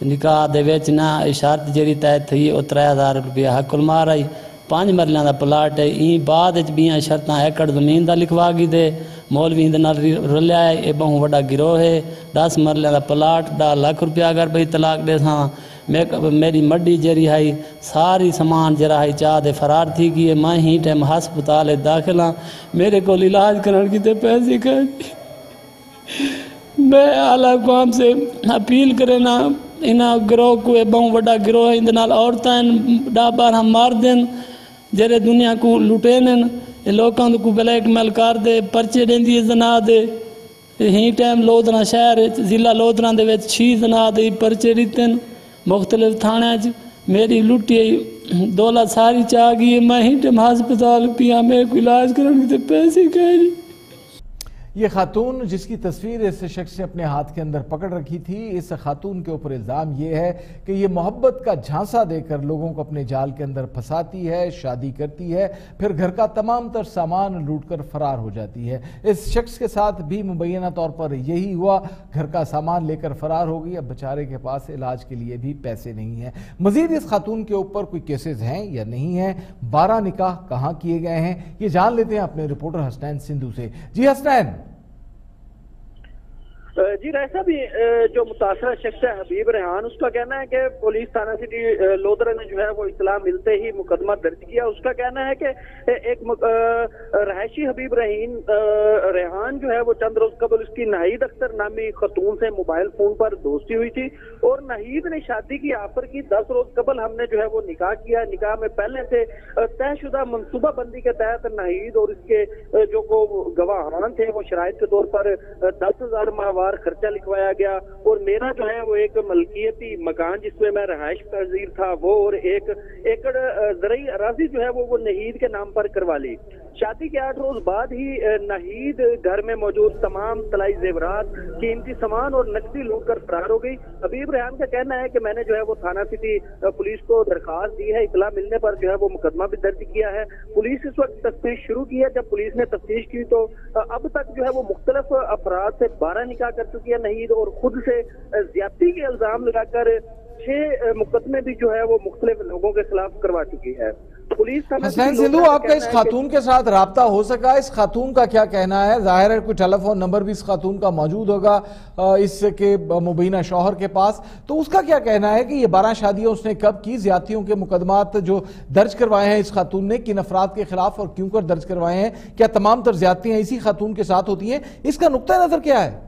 نکاح دے ویچ اشارت جیری تیت تھی او ترے ہزار روپیہ حق المار آئی پانچ مرلیاں دا پلاٹ ہے این بعد اچ بیاں شرطاں ایکڑ زمین دا لکھوا گی دے مولوی دے رلیا ہے اے بہوں وڈا گروہ ہے دس مرلیاں دا پلاٹ ڈا لاکھ روپیہ اگر بھئی طلاق دے ساں میری مڈی جری ہائی ساری سامان جرا ہائی چاہ دے فرار تھی گئی میں ہی ٹائم ہسپتال داخل ہاں میرے کو علاج کرن کی تے پیسے کر میں اعلیٰ قوم سے اپیل کرے نا انہاں گروہ کو بہت بڑا گروہ ہے۔ اندنال عورتیں ڈا بار ہم مار دین جرے دنیا کو لٹے نن لوکاں کو بلیک میل کر دے، پرچے دین دی زنا دے۔ ہی ٹائم لودنا شہر ضلع لودنا دے وچ چھ زنا دے، پرچے دیتن مختلف تھانے میری لٹی دولت ساری چاہ گئی میں ہی ٹیم ہسپتال پیا میں کوئی علاج کرنے کے پیسے کہہ یہ خاتون جس کی تصویر اس شخص نے اپنے ہاتھ کے اندر پکڑ رکھی تھی، اس خاتون کے اوپر الزام یہ ہے کہ یہ محبت کا جھانسا دے کر لوگوں کو اپنے جال کے اندر پھنساتی ہے، شادی کرتی ہے، پھر گھر کا تمام تر سامان لوٹ کر فرار ہو جاتی ہے۔ اس شخص کے ساتھ بھی مبینہ طور پر یہی ہوا، گھر کا سامان لے کر فرار ہو گئی۔ اب بچارے کے پاس علاج کے لیے بھی پیسے نہیں ہیں۔ مزید اس خاتون کے اوپر کوئی کیسز ہیں یا نہیں ہیں؟ بارہ نکاح کہاں کیے گئے ہیں؟ یہ جان لیتے ہیں اپنے رپورٹر حسنین سندھو سے۔ جی حسنین! جی رائے بھی جو متاثرہ شخص ہے، حبیب ریحان، اس کا کہنا ہے کہ پولیس تھانہ سٹی لودرا نے جو ہے وہ اطلاع ملتے ہی مقدمہ درج کیا۔ اس کا کہنا ہے کہ ایک رہائشی حبیب رحیم ریحان جو ہے وہ چند روز قبل اس کی ناہید اختر نامی خاتون سے موبائل فون پر دوستی ہوئی تھی اور ناہید نے شادی کی آفر کی۔ دس روز قبل ہم نے جو ہے وہ نکاح کیا۔ نکاح میں پہلے سے طے شدہ منصوبہ بندی کے تحت ناہید اور اس کے جو کو گواہان تھے، وہ شرائط کے طور پر دس ہزار ماہوار خرچہ لکھوایا گیا اور میرا جو ہے وہ ایک ملکیتی مکان جس میں میں رہائش پذیر تھا وہ اور ایک ایکڑ زرعی اراضی جو ہے وہ وہ نہید کے نام پر کروا لی۔ شادی کے آٹھ روز بعد ہی نہید گھر میں موجود تمام تلائی زیورات، قیمتی سامان اور نقدی لوٹ کر فرار ہو گئی۔ حبیب ریحان کا کہنا ہے کہ میں نے جو ہے وہ تھانہ سٹی پولیس کو درخواست دی ہے، اطلاع ملنے پر جو ہے وہ مقدمہ بھی درج کیا ہے۔ پولیس اس وقت تفتیش شروع کی ہے۔ جب پولیس نے تفتیش کی تو اب تک جو ہے وہ مختلف افراد سے بارہ نکاح کر چکی ہے نہید اور خود سے زیادتی کے الزام لگا کر چھ مقدمے بھی جو ہے وہ مختلف لوگوں کے خلاف کروا چکی ہے۔ حسین سندھو آپ کا اس خاتون کے ساتھ رابطہ ہو سکا؟ اس خاتون کا کیا کہنا ہے؟ ظاہر ہے کوئی ٹیلی فون نمبر بھی اس خاتون کا موجود ہوگا اس کے مبینہ شوہر کے پاس۔ تو اس کا کیا کہنا ہے کہ یہ بارہ شادیاں اس نے کب کی؟ زیادتیوں کے مقدمات جو درج کروائے ہیں اس خاتون نے کن افراد کے خلاف اور کیوں کر درج کروائے ہیں؟ کیا تمام تر زیادتیاں اسی خاتون کے ساتھ ہوتی ہیں؟ اس کا نقطہ نظر کیا ہے؟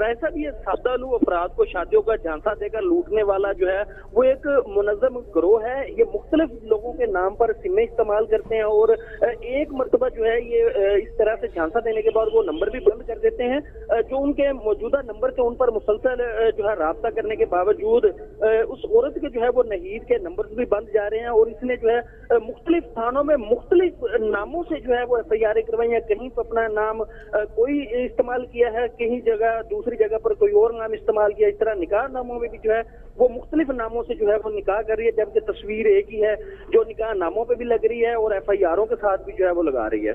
رائے صاحب، یہ سادہ لو افراد کو شادیوں کا جھانسا دے کر لوٹنے والا جو ہے، وہ ایک منظم گروہ ہے۔ یہ مختلف لوگوں کے نام پر سمیں استعمال کرتے ہیں اور ایک مرتبہ جو ہے، یہ اس طرح سے جھانسا دینے کے بعد وہ نمبر بھی بند کر دیتے ہیں۔ جو ان کے موجودہ نمبر سے ان پر مسلسل جو ہے، رابطہ کرنے کے باوجود اس عورت کے جو ہے، وہ نہید کے نمبر بھی بند جا رہے ہیں اور اس نے جو ہے مختلف تھانوں میں مختلف ناموں سے جو ہے، وہ ایف آئی آر کروائی ہیں۔ کہیں اپنا نام کوئی استعمال کیا ہے، کہیں جگہ دوسری جگہ پر کوئی اور نام استعمال کیا، اس طرح نکاح ناموں میں بھی جو ہے، وہ مختلف ناموں سے جو ہے، وہ نکاح کر رہی ہے، جبکہ تصویر ایک ہی ہے، جو نکاح ناموں پہ بھی لگ رہی ہے اور ایف آئی آروں کے ساتھ بھی جو ہے، وہ لگا رہی ہے۔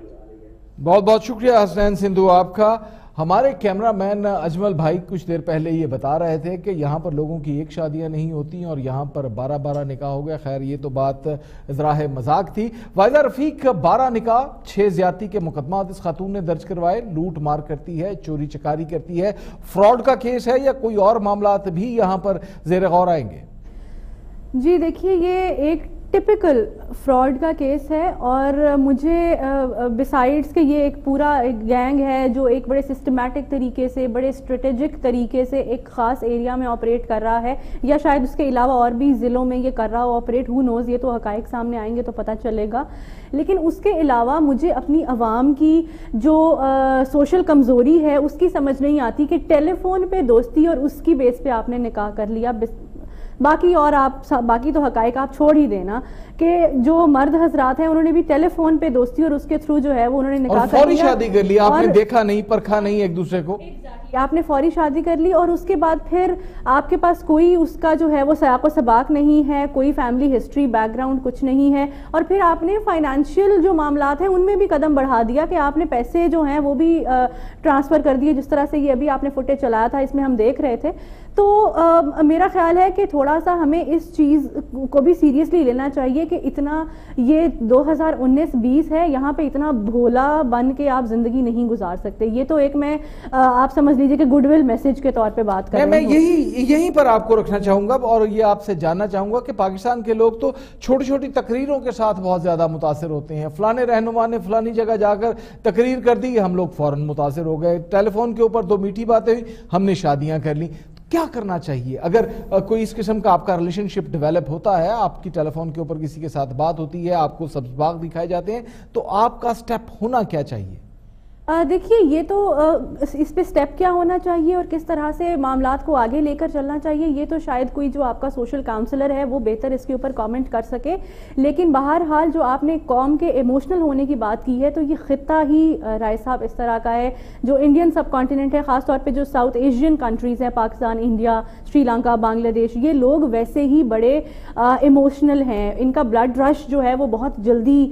بہت بہت شکریہ حسنین سندھو، آپ کا۔ ہمارے کیمرہ مین اجمل بھائی کچھ دیر پہلے یہ بتا رہے تھے کہ یہاں پر لوگوں کی ایک شادیاں نہیں ہوتی اور یہاں پر بارہ بارہ نکاح ہو گیا خیر، یہ تو بات ذراہ مذاق تھی۔ وائدہ رفیق، بارہ نکاح، چھ زیادتی کے مقدمات اس خاتون نے درج کروائے۔ لوٹ مار کرتی ہے، چوری چکاری کرتی ہے۔ فراڈ کا کیس ہے یا کوئی اور معاملات بھی یہاں پر زیر غور آئیں گے؟ جی دیکھیے، یہ ایک ٹپکل فراڈ کا کیس ہے اور مجھے بسائڈس کہ یہ ایک پورا ایک گینگ ہے جو ایک بڑے سسٹمیٹک طریقے سے، بڑے اسٹریٹجک طریقے سے ایک خاص ایریا میں آپریٹ کر رہا ہے یا شاید اس کے علاوہ اور بھی ضلعوں میں یہ کر رہا ہو آپریٹ ہو نوز یہ تو حقائق سامنے آئیں گے تو پتہ چلے گا۔ لیکن اس کے علاوہ مجھے اپنی عوام کی جو سوشل کمزوری ہے اس کی سمجھ نہیں آتی کہ ٹیلی فون پہ دوستی اور اس کی بیس پہ آپ نے نکاح کر لیا۔ باقی اور آپ باقی تو حقائق آپ چھوڑ ہی دینا کہ جو مرد حضرات ہیں انہوں نے بھی ٹیلی فون پہ دوستی اور اس کے تھرو جو ہے وہ انہوں نے نکاح کر لیا شادی کر لی آپ نے دیکھا نہیں پرکھا نہیں ایک دوسرے کو۔ آپ نے فوری شادی کر لی اور اس کے بعد پھر آپ کے پاس کوئی اس کا جو ہے وہ سیاق و سباق نہیں ہے، کوئی فیملی ہسٹری بیک گراؤنڈ کچھ نہیں ہے اور پھر آپ نے فائنینشیل جو معاملات ہیں ان میں بھی قدم بڑھا دیا کہ آپ نے پیسے جو ہیں وہ بھی ٹرانسفر کر دیے جس طرح سے یہ ابھی آپ نے فوٹیج چلایا تھا، اس میں ہم دیکھ رہے تھے۔ تو میرا خیال ہے کہ تھوڑا سا ہمیں اس چیز کو بھی سیریسلی لینا چاہیے کہ اتنا یہ دو ہزار انیس بیس ہے، یہاں پہ اتنا بھولا بن کے آپ زندگی نہیں گزار سکتے۔ یہ تو ایک میں آپ سمجھ لیجیے کہ گڈ ول میسج کے طور پہ بات کر میں یہی یہیں پر آپ کو رکھنا چاہوں گا اور یہ آپ سے جاننا چاہوں گا کہ پاکستان کے لوگ تو چھوٹی چھوٹی تقریروں کے ساتھ بہت زیادہ متاثر ہوتے ہیں۔ فلانے رہنما نے فلانی جگہ جا کر تقریر کر دی ہم لوگ فوراً متاثر ہو گئے۔ ٹیلی فون کے اوپر دو میٹھی باتیں ہوئی ہم نے شادیاں کر لی کیا کرنا چاہیے؟ اگر کوئی اس قسم کا آپ کا ریلیشن شپ ڈیولپ ہوتا ہے آپ کی ٹیلی فون کے اوپر کسی کے ساتھ بات ہوتی ہے آپ کو سبز باغ دکھائے جاتے ہیں تو آپ کا سٹیپ ہونا کیا چاہیے؟ دیکھیے، یہ تو اس پہ سٹیپ کیا ہونا چاہیے اور کس طرح سے معاملات کو آگے لے کر چلنا چاہیے، یہ تو شاید کوئی جو آپ کا سوشل کاؤنسلر ہے، وہ بہتر اس کے اوپر کامنٹ کر سکے۔ لیکن بہرحال جو آپ نے قوم کے ایموشنل ہونے کی بات کی ہے، تو یہ خطہ ہی رائے صاحب اس طرح کا ہے۔ جو انڈین سب کانٹیننٹ ہے، خاص طور پہ جو ساؤتھ ایشین کنٹریز ہیں پاکستان انڈیا سری لنکا بنگلہ دیش یہ لوگ ویسے ہی بڑے ایموشنل ہیں۔ ان کا بلڈ رش جو ہے، وہ بہت جلدی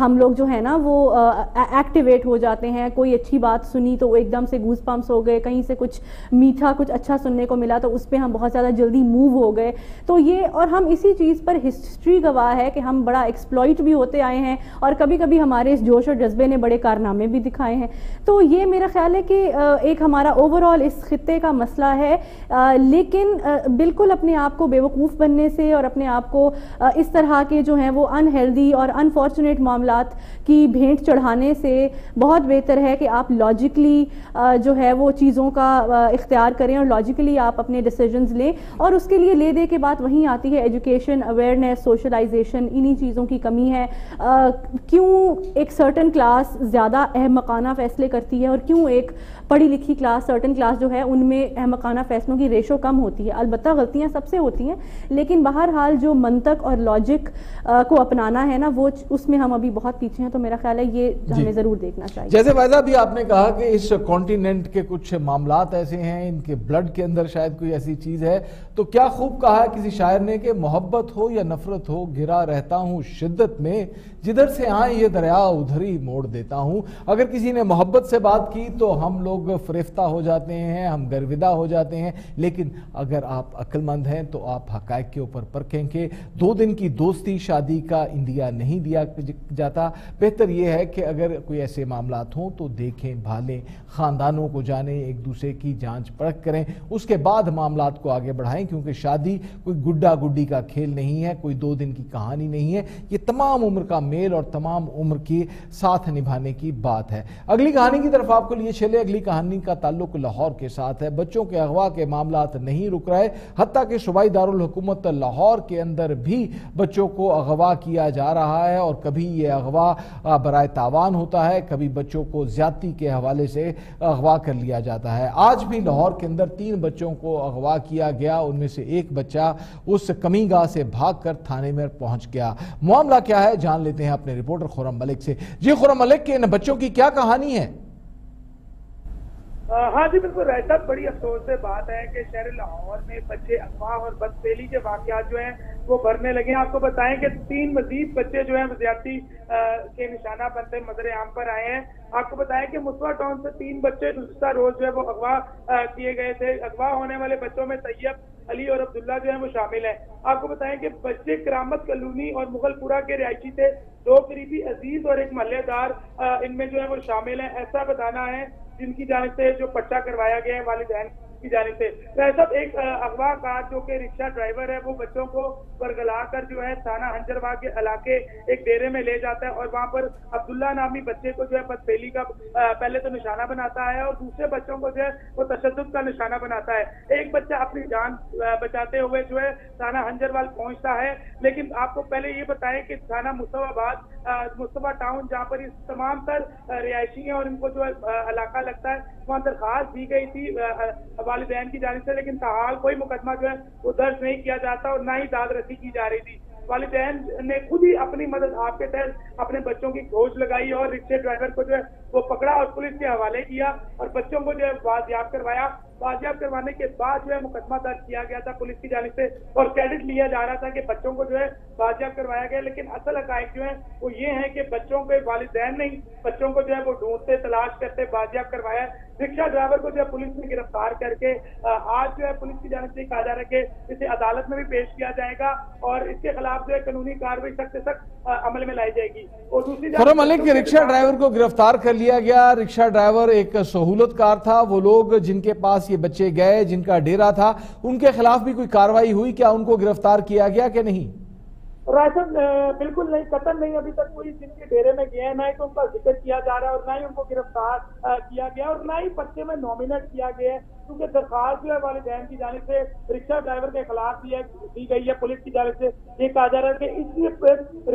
ہم لوگ جو ہے نا، وہ ایکٹیویٹ ہو جاتے ہیں۔ کوئی اچھی بات سنی تو وہ ایک دم سے گوز پمپس ہو گئے، کہیں سے کچھ میٹھا، کچھ اچھا سننے کو ملا تو اس پہ ہم بہت زیادہ جلدی موو ہو گئے۔ تو یہ، اور ہم اسی چیز پر ہسٹری گواہ ہے کہ ہم بڑا ایکسپلوئٹ بھی ہوتے آئے ہیں اور کبھی کبھی ہمارے اس جوش اور جذبے نے بڑے کارنامے بھی دکھائے ہیں۔ تو یہ میرا خیال ہے کہ ایک ہمارا اوور آل اس خطے کا مسئلہ ہے۔ لیکن بالکل اپنے آپ کو بے وقوف بننے سے اور اپنے آپ کو اس طرح کے جو ہیں وہ انہیلدی اور انفارچونیٹ معاملات کی بھینٹ چڑھانے سے بہت بہتر ہے کہ آپ لاجکلی جو ہے وہ چیزوں کا اختیار کریں اور لاجکلی آپ اپنے ڈیسیجنز لیں اور اس کے لیے لے دے کے بات وہیں آتی ہے ایجوکیشن اویئرنیس سوشلائزیشن انہی چیزوں کی کمی ہے۔ کیوں ایک سرٹن کلاس زیادہ اہم مکانہ فیصلے کرتی ہے اور کیوں ایک پڑھی لکھی کلاس سرٹن کلاس جو ہے ان میں احمقانہ فیصلوں کی ریشو کم ہوتی ہے۔ البتہ غلطیاں سب سے ہوتی ہیں لیکن بہرحال جو منطق اور لاجک کو اپنانا ہے نا وہ اس میں ہم ابھی بہت پیچھے ہیں تو میرا خیال ہے یہ جی۔ ہمیں ضرور دیکھنا چاہیے۔ جیسے وائزہ بھی آپ نے کہا کہ اس کانٹیننٹ کے کچھ معاملات ایسے ہیں ان کے بلڈ کے اندر شاید کوئی ایسی چیز ہے۔ تو کیا خوب کہا ہے کسی شاعر نے کہ محبت ہو یا نفرت ہو، گرا رہتا ہوں شدت میں، جدھر سے آئیں یہ دریا، ادھر ہی موڑ دیتا ہوں۔ اگر کسی نے محبت سے بات کی تو ہم لوگ فریفتہ ہو جاتے ہیں، ہم گرویدہ ہو جاتے ہیں۔ لیکن اگر آپ عقل مند ہیں تو آپ حقائق کے اوپر پرکھیں کہ دو دن کی دوستی، شادی کا اندیا نہیں دیا جاتا۔ بہتر یہ ہے کہ اگر کوئی ایسے معاملات ہوں تو دیکھیں، بھالیں، خاندانوں کو جانیں، ایک دوسرے کی جانچ پرکھ کریں۔ اس کے بعد معاملات کو آگے بڑھائیں۔ کیونکہ شادی کوئی گڈا گڈی کا کھیل نہیں ہے، کوئی دو دن کی کہانی نہیں ہے۔ یہ تمام عمر کا میل اور تمام عمر کی ساتھ نبھانے کی بات ہے۔ اگلی کہانی کی طرف آپ کو لیے چلے۔ اگلی کہانی کا تعلق لاہور کے ساتھ ہے۔ بچوں کے اغوا کے معاملات نہیں رک رہے، حتیٰ کہ صوبائی دارالحکومت لاہور کے اندر بھی بچوں کو اغوا کیا جا رہا ہے اور کبھی یہ اغوا برائے تاوان ہوتا ہے، کبھی بچوں کو زیادتی کے حوالے سے اغوا کر لیا جاتا ہے۔ آج بھی لاہور کے اندر تین بچوں کو اغوا کیا گیا۔ ان میں سے ایک بچہ اس کمی گاہ سے بھاگ کر تھانے میں پہنچ گیا۔ معاملہ کیا ہے؟ جان لیتے ہیں اپنے رپورٹر خورم ملک سے۔ جی خورم ملک کے ان بچوں کی کیا کہانی ہے؟ ہاں جی بالکل رہتا بڑی افسوس سے بات ہے کہ شہر لاہور میں بچے افواہ اور بدفیلی کے واقعات جو ہیں وہ بھرنے لگے ہیں۔ آپ کو بتائیں کہ تین مزید بچے جو ہیں وزیاتی کے نشانہ بنتے مدر عام پر آئے ہیں۔ آپ کو بتایا کہ مسوا ٹاؤن سے تین بچے گزشتہ روز جو ہے وہ اغوا کیے گئے تھے۔ اغوا ہونے والے بچوں میں طیب علی اور عبداللہ جو ہیں وہ شامل ہیں۔ آپ کو بتائیں کہ بچے کرامت کلونی اور مغل پورہ کے رہائشی تھے۔ دو قریبی عزیز اور ایک محلے دار ان میں جو ہے وہ شامل ہیں۔ ایسا بتانا ہے جن کی جانب سے جو پٹا کروایا گیا ہے، والدین کی جانب سے۔ صاحب ایک اغوا کار جو کہ رکشہ ڈرائیور ہے، وہ بچوں کو برگلا کر جو ہے تھانہ ہنجروا کے علاقے ایک ڈیرے میں لے جاتا ہے اور وہاں پر عبداللہ نامی بچے کو جو ہے بدفیلی کا پہلے تو نشانہ بناتا ہے اور دوسرے بچوں کو جو ہے وہ تشدد کا نشانہ بناتا ہے۔ ایک بچہ اپنی جان بچاتے ہوئے جو ہے تھانہ ہنجروال پہنچتا ہے، لیکن آپ کو پہلے یہ بتائیں کہ تھانہ مصطفیٰ آباد مصطفیٰ ٹاؤن، جہاں پر اس تمام تر رہائشی ہیں اور ان کو جو علاقہ لگتا ہے، وہاں درخواست دی گئی تھی والدین کی جانب سے، لیکن تاحال کوئی مقدمہ جو ہے وہ درج نہیں کیا جاتا اور نہ ہی داد رسی کی جا رہی تھی۔ والدین نے خود ہی اپنی مدد آپ کے تحت اپنے بچوں کی کھوج لگائی اور رکشے ڈرائیور کو جو ہے وہ پکڑا اور پولیس کے حوالے کیا اور بچوں کو جو ہے بازیاب کروایا۔ بازیاب کروانے کے بعد جو ہے مقدمہ درج کیا گیا تھا پولیس کی جانب سے اور کریڈٹ لیا جا رہا تھا کہ بچوں کو جو ہے بازیاب کروایا گیا، لیکن اصل حقائق جو ہے وہ یہ ہے کہ بچوں کے والدین نہیں، بچوں کو جو ہے وہ ڈھونڈتے، تلاش کرتے بازیاب کروایا رکشہ ڈرائیور کو جو ہے پولیس نے گرفتار کر کے آج جو ہے پولیس کی جانب سے کہا جا رہا ہے کہ اسے عدالت میں بھی پیش کیا جائے گا اور اس کے خلاف جو ہے قانونی کاروائی سخت سے سخت عمل میں لائی جائے گی۔ اور دوسری خرم ملک کے رکشہ ڈرائیور کو گرفتار کر لیا گیا۔ رکشہ ڈرائیور ایک سہولت کار تھا۔ وہ لوگ جن کے پاس یہ بچے گئے، جن کا ڈیرا تھا، ان کے خلاف بھی کوئی کاروائی ہوئی؟ کیا ان کو گرفتار کیا گیا کہ نہیں؟ راشن بالکل نہیں، قتل نہیں، ابھی تک کوئی جن کے ڈیرے میں گئے ہیں، نہ ہی تو ان کا ذکر کیا جا رہا ہے اور نہ ہی ان کو گرفتار کیا گیا اور نہ ہی پرچے میں نومینٹ کیا گیا ہے۔ کیونکہ درخواست جو ہے والدین کی جانب سے رکشہ ڈرائیور کے خلاف دی گئی ہے پولیس کی جانب سے۔ یہ کہا جا رہا ہے کہ اس لیے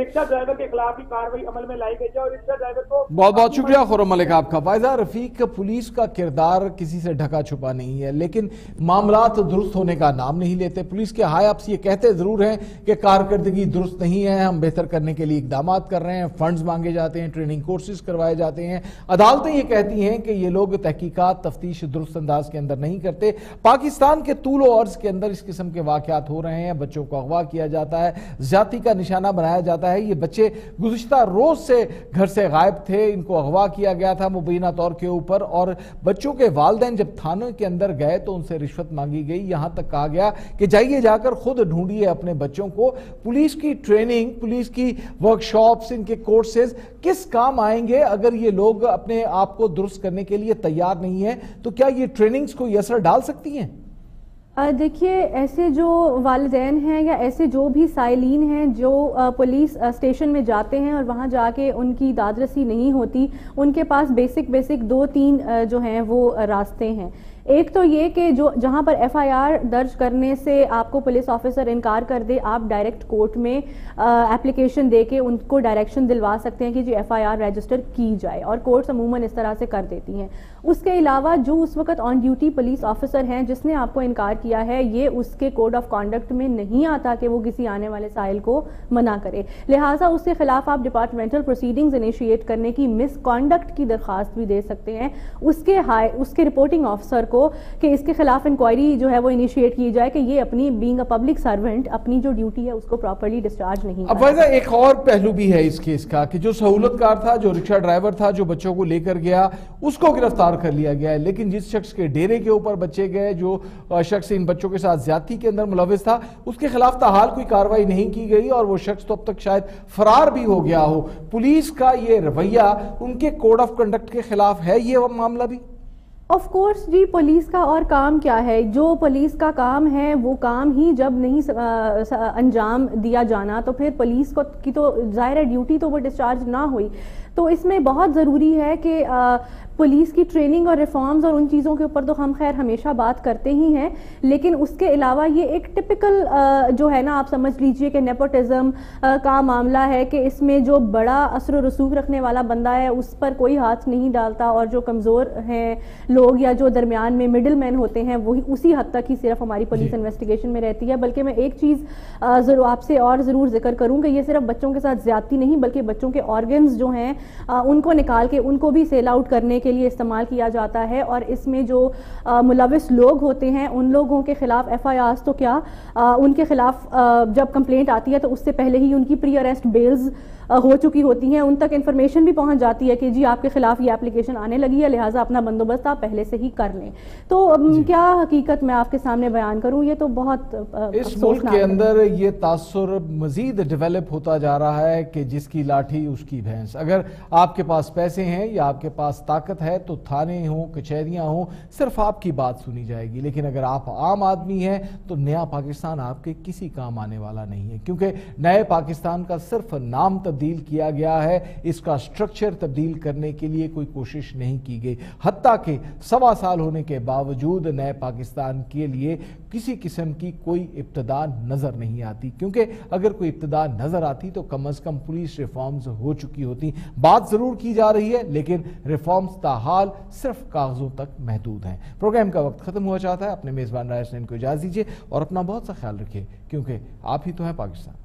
رکشہ ڈرائیور کے خلاف بھی کاروائی عمل میں لائی گئی ہے اور رکشہ ڈرائیور کو بہت بہت شکریہ خورم ملک آپ کا۔ فائزہ رفیق، پولیس کا کردار کسی سے ڈھکا چھپا نہیں ہے، لیکن معاملات درست ہونے کا نام نہیں لیتے۔ پولیس کے ہائے آپ سے یہ کہتے ضرور ہیں کہ کارکردگی درست نہیں ہے، ہم بہتر کرنے کے لیے اقدامات کر رہے ہیں، فنڈز مانگے جاتے ہیں، ٹریننگ کورسز کروائے جاتے ہیں۔ عدالتیں یہ کہتی ہیں کہ یہ لوگ تحقیقات تفتیش درست انداز کے اندر نہیں کرتے۔ پاکستان کے طول و عرض کے اندر اس قسم کے واقعات ہو رہے ہیں، بچوں کو اغوا کیا جاتا ہے زیادتی کا نشانہ بنایا جاتا ہے۔ یہ بچے گزشتہ روز سے گھر سے غائب تھے، ان کو اغوا کیا گیا تھا مبینہ طور کے اوپر۔ اور بچوں کے والدین جب تھانوں کے اندر گئے تو ان سے رشوت مانگی گئی۔ یہاں تک کہا گیا کہ جائیے جا کر خود ڈھونڈیے اپنے بچوں کو۔ پولیس کی ٹریننگ، پولیس کی ورکشاپس، ان کے کورسز کس کام آئیں گے؟ اگر یہ لوگ اپنے آپ کو درست کرنے کے لیے تیار نہیں ہیں، تو کیا یہ ٹریننگز کو یہ اثر ڈال سکتی ہیں؟ دیکھیے، ایسے جو والدین ہیں یا ایسے جو بھی سائلین ہیں جو پولیس اسٹیشن میں جاتے ہیں اور وہاں جا کے ان کی دادرسی نہیں ہوتی، ان کے پاس بیسک بیسک دو تین جو ہیں وہ راستے ہیں۔ ایک تو یہ کہ جو جہاں پر ایف آئی آر درج کرنے سے آپ کو پولیس آفیسر انکار کر دے، آپ ڈائریکٹ کورٹ میں اپلیکیشن دے کے ان کو ڈائریکشن دلوا سکتے ہیں کہ جو ایف آئی آر رجسٹر کی جائے اور کورٹس عموماً اس طرح سے کر دیتی ہیں۔ اس کے علاوہ جو اس وقت آن ڈیوٹی پولیس آفیسر ہیں، جس نے آپ کو انکار کیا ہے، یہ اس کے کوڈ آف کانڈکٹ میں نہیں آتا کہ وہ کسی آنے والے سائل کو منع کرے۔ لہٰذا اس کے خلاف آپ ڈپارٹمنٹل پروسیڈنگز انیشیٹ کرنے کی مس کانڈکٹ کی درخواست بھی دے سکتے ہیں۔ اس کے ہائی اس کے رپورٹنگ آفیسر کو کہ اس کے خلاف انکوائری جو ہے وہ انیشیٹ کی جائے کہ یہ اپنی بینگ اے پبلک سروینٹ اپنی جو ڈیوٹی ہے اس کو پراپرلی ڈسچارج نہیں اب ویسا ایک اور پہلو بھی ہے اس کیس کا کہ جو سہولت کار تھا، جو رکشہ ڈرائیور تھا، جو بچوں کو لے کر گیا، اس کو گرفتار کر لیا گیا ہے۔ لیکن جس شخص کے ڈیرے کے اوپر بچے گئے، جو شخص ان بچوں کے ساتھ زیادتی کے اندر ملوث تھا، اس کے خلاف تاحال کوئی کاروائی نہیں کی گئی اور وہ شخص تو اب تک شاید فرار بھی ہو گیا ہو۔ پولیس کا یہ رویہ ان کے کوڈ آف کنڈکٹ کے خلاف ہے، یہ معاملہ بھی؟ آف کورس جی پولیس کا اور کام کیا ہے؟ جو پولیس کا کام ہے، وہ کام ہی جب نہیں انجام دیا جانا، تو پھر پولیس کو کی تو، ظاہر ہے ڈیوٹی تو وہ ڈسچارج نہ ہوئی۔ تو اس میں بہت ضروری ہے کہ پولیس کی ٹریننگ اور ریفارمز اور ان چیزوں کے اوپر تو ہم خیر ہمیشہ بات کرتے ہی ہیں لیکن اس کے علاوہ یہ ایک ٹپکل جو ہے نا آپ سمجھ لیجیے کہ نیپوٹزم کا معاملہ ہے کہ اس میں جو بڑا اثر و رسوخ رکھنے والا بندہ ہے اس پر کوئی ہاتھ نہیں ڈالتا اور جو کمزور ہیں لوگ یا جو درمیان میں مڈل مین ہوتے ہیں وہی اسی حد تک ہی صرف ہماری پولیس انویسٹیگیشن میں رہتی ہے۔ بلکہ میں ایک چیز ضرور آپ سے اور ضرور ذکر کروں کہ یہ صرف بچوں کے ساتھ زیادتی نہیں بلکہ بچوں کے آرگنز جو ہیں ان کو نکال کے ان کو بھی سیل آؤٹ کرنے کے لیے استعمال کیا جاتا ہے اور اس میں جو ملوث لوگ ہوتے ہیں، ان لوگوں کے خلاف ایف آئی آرز تو کیا ان کے خلاف جب کمپلینٹ آتی ہے تو اس سے پہلے ہی ان کی پری اریسٹ بیلز ہو چکی ہوتی ہیں ان تک انفارمیشن بھی پہنچ جاتی ہے کہ جی آپ کے خلاف یہ اپلیکیشن آنے لگی ہے لہٰذا اپنا بندوبست آپ پہلے سے ہی کر لیں۔ تو جی۔ کیا حقیقت میں آپ کے سامنے بیان کروں؟ یہ تو بہت اس ملک کے اندر یہ تاثر مزید ڈیولپ ہوتا جا رہا ہے کہ جس کی لاٹھی اس کی بھینس۔ اگر آپ کے پاس پیسے ہیں یا آپ کے پاس طاقت ہے تو تھانے ہوں کچہریاں ہوں صرف آپ کی بات سنی جائے گی۔ لیکن اگر آپ عام آدمی ہیں تو نیا پاکستان آپ کے کسی کام آنے والا نہیں ہے۔ کیونکہ نئے پاکستان کا صرف نام تبدیل کیا گیا ہے، اس کا سٹرکچر تبدیل کرنے کے لیے کوئی کوشش نہیں کی گئی۔ حتیٰ کہ سوا سال ہونے کے باوجود نئے پاکستان کے لیے کسی قسم کی کوئی ابتدا نظر نہیں آتی۔ کیونکہ اگر کوئی ابتدا نظر آتی تو کم از کم پولیس ریفارمز ہو چکی ہوتی۔ بات ضرور کی جا رہی ہے، لیکن ریفارمز تاحال صرف کاغذوں تک محدود ہیں۔ پروگرام کا وقت ختم ہوا چاہتا ہے، اپنے میزبان رائے کو اجازت دیجیے اور اپنا بہت سا خیال رکھے کیونکہ آپ ہی تو ہیں پاکستان۔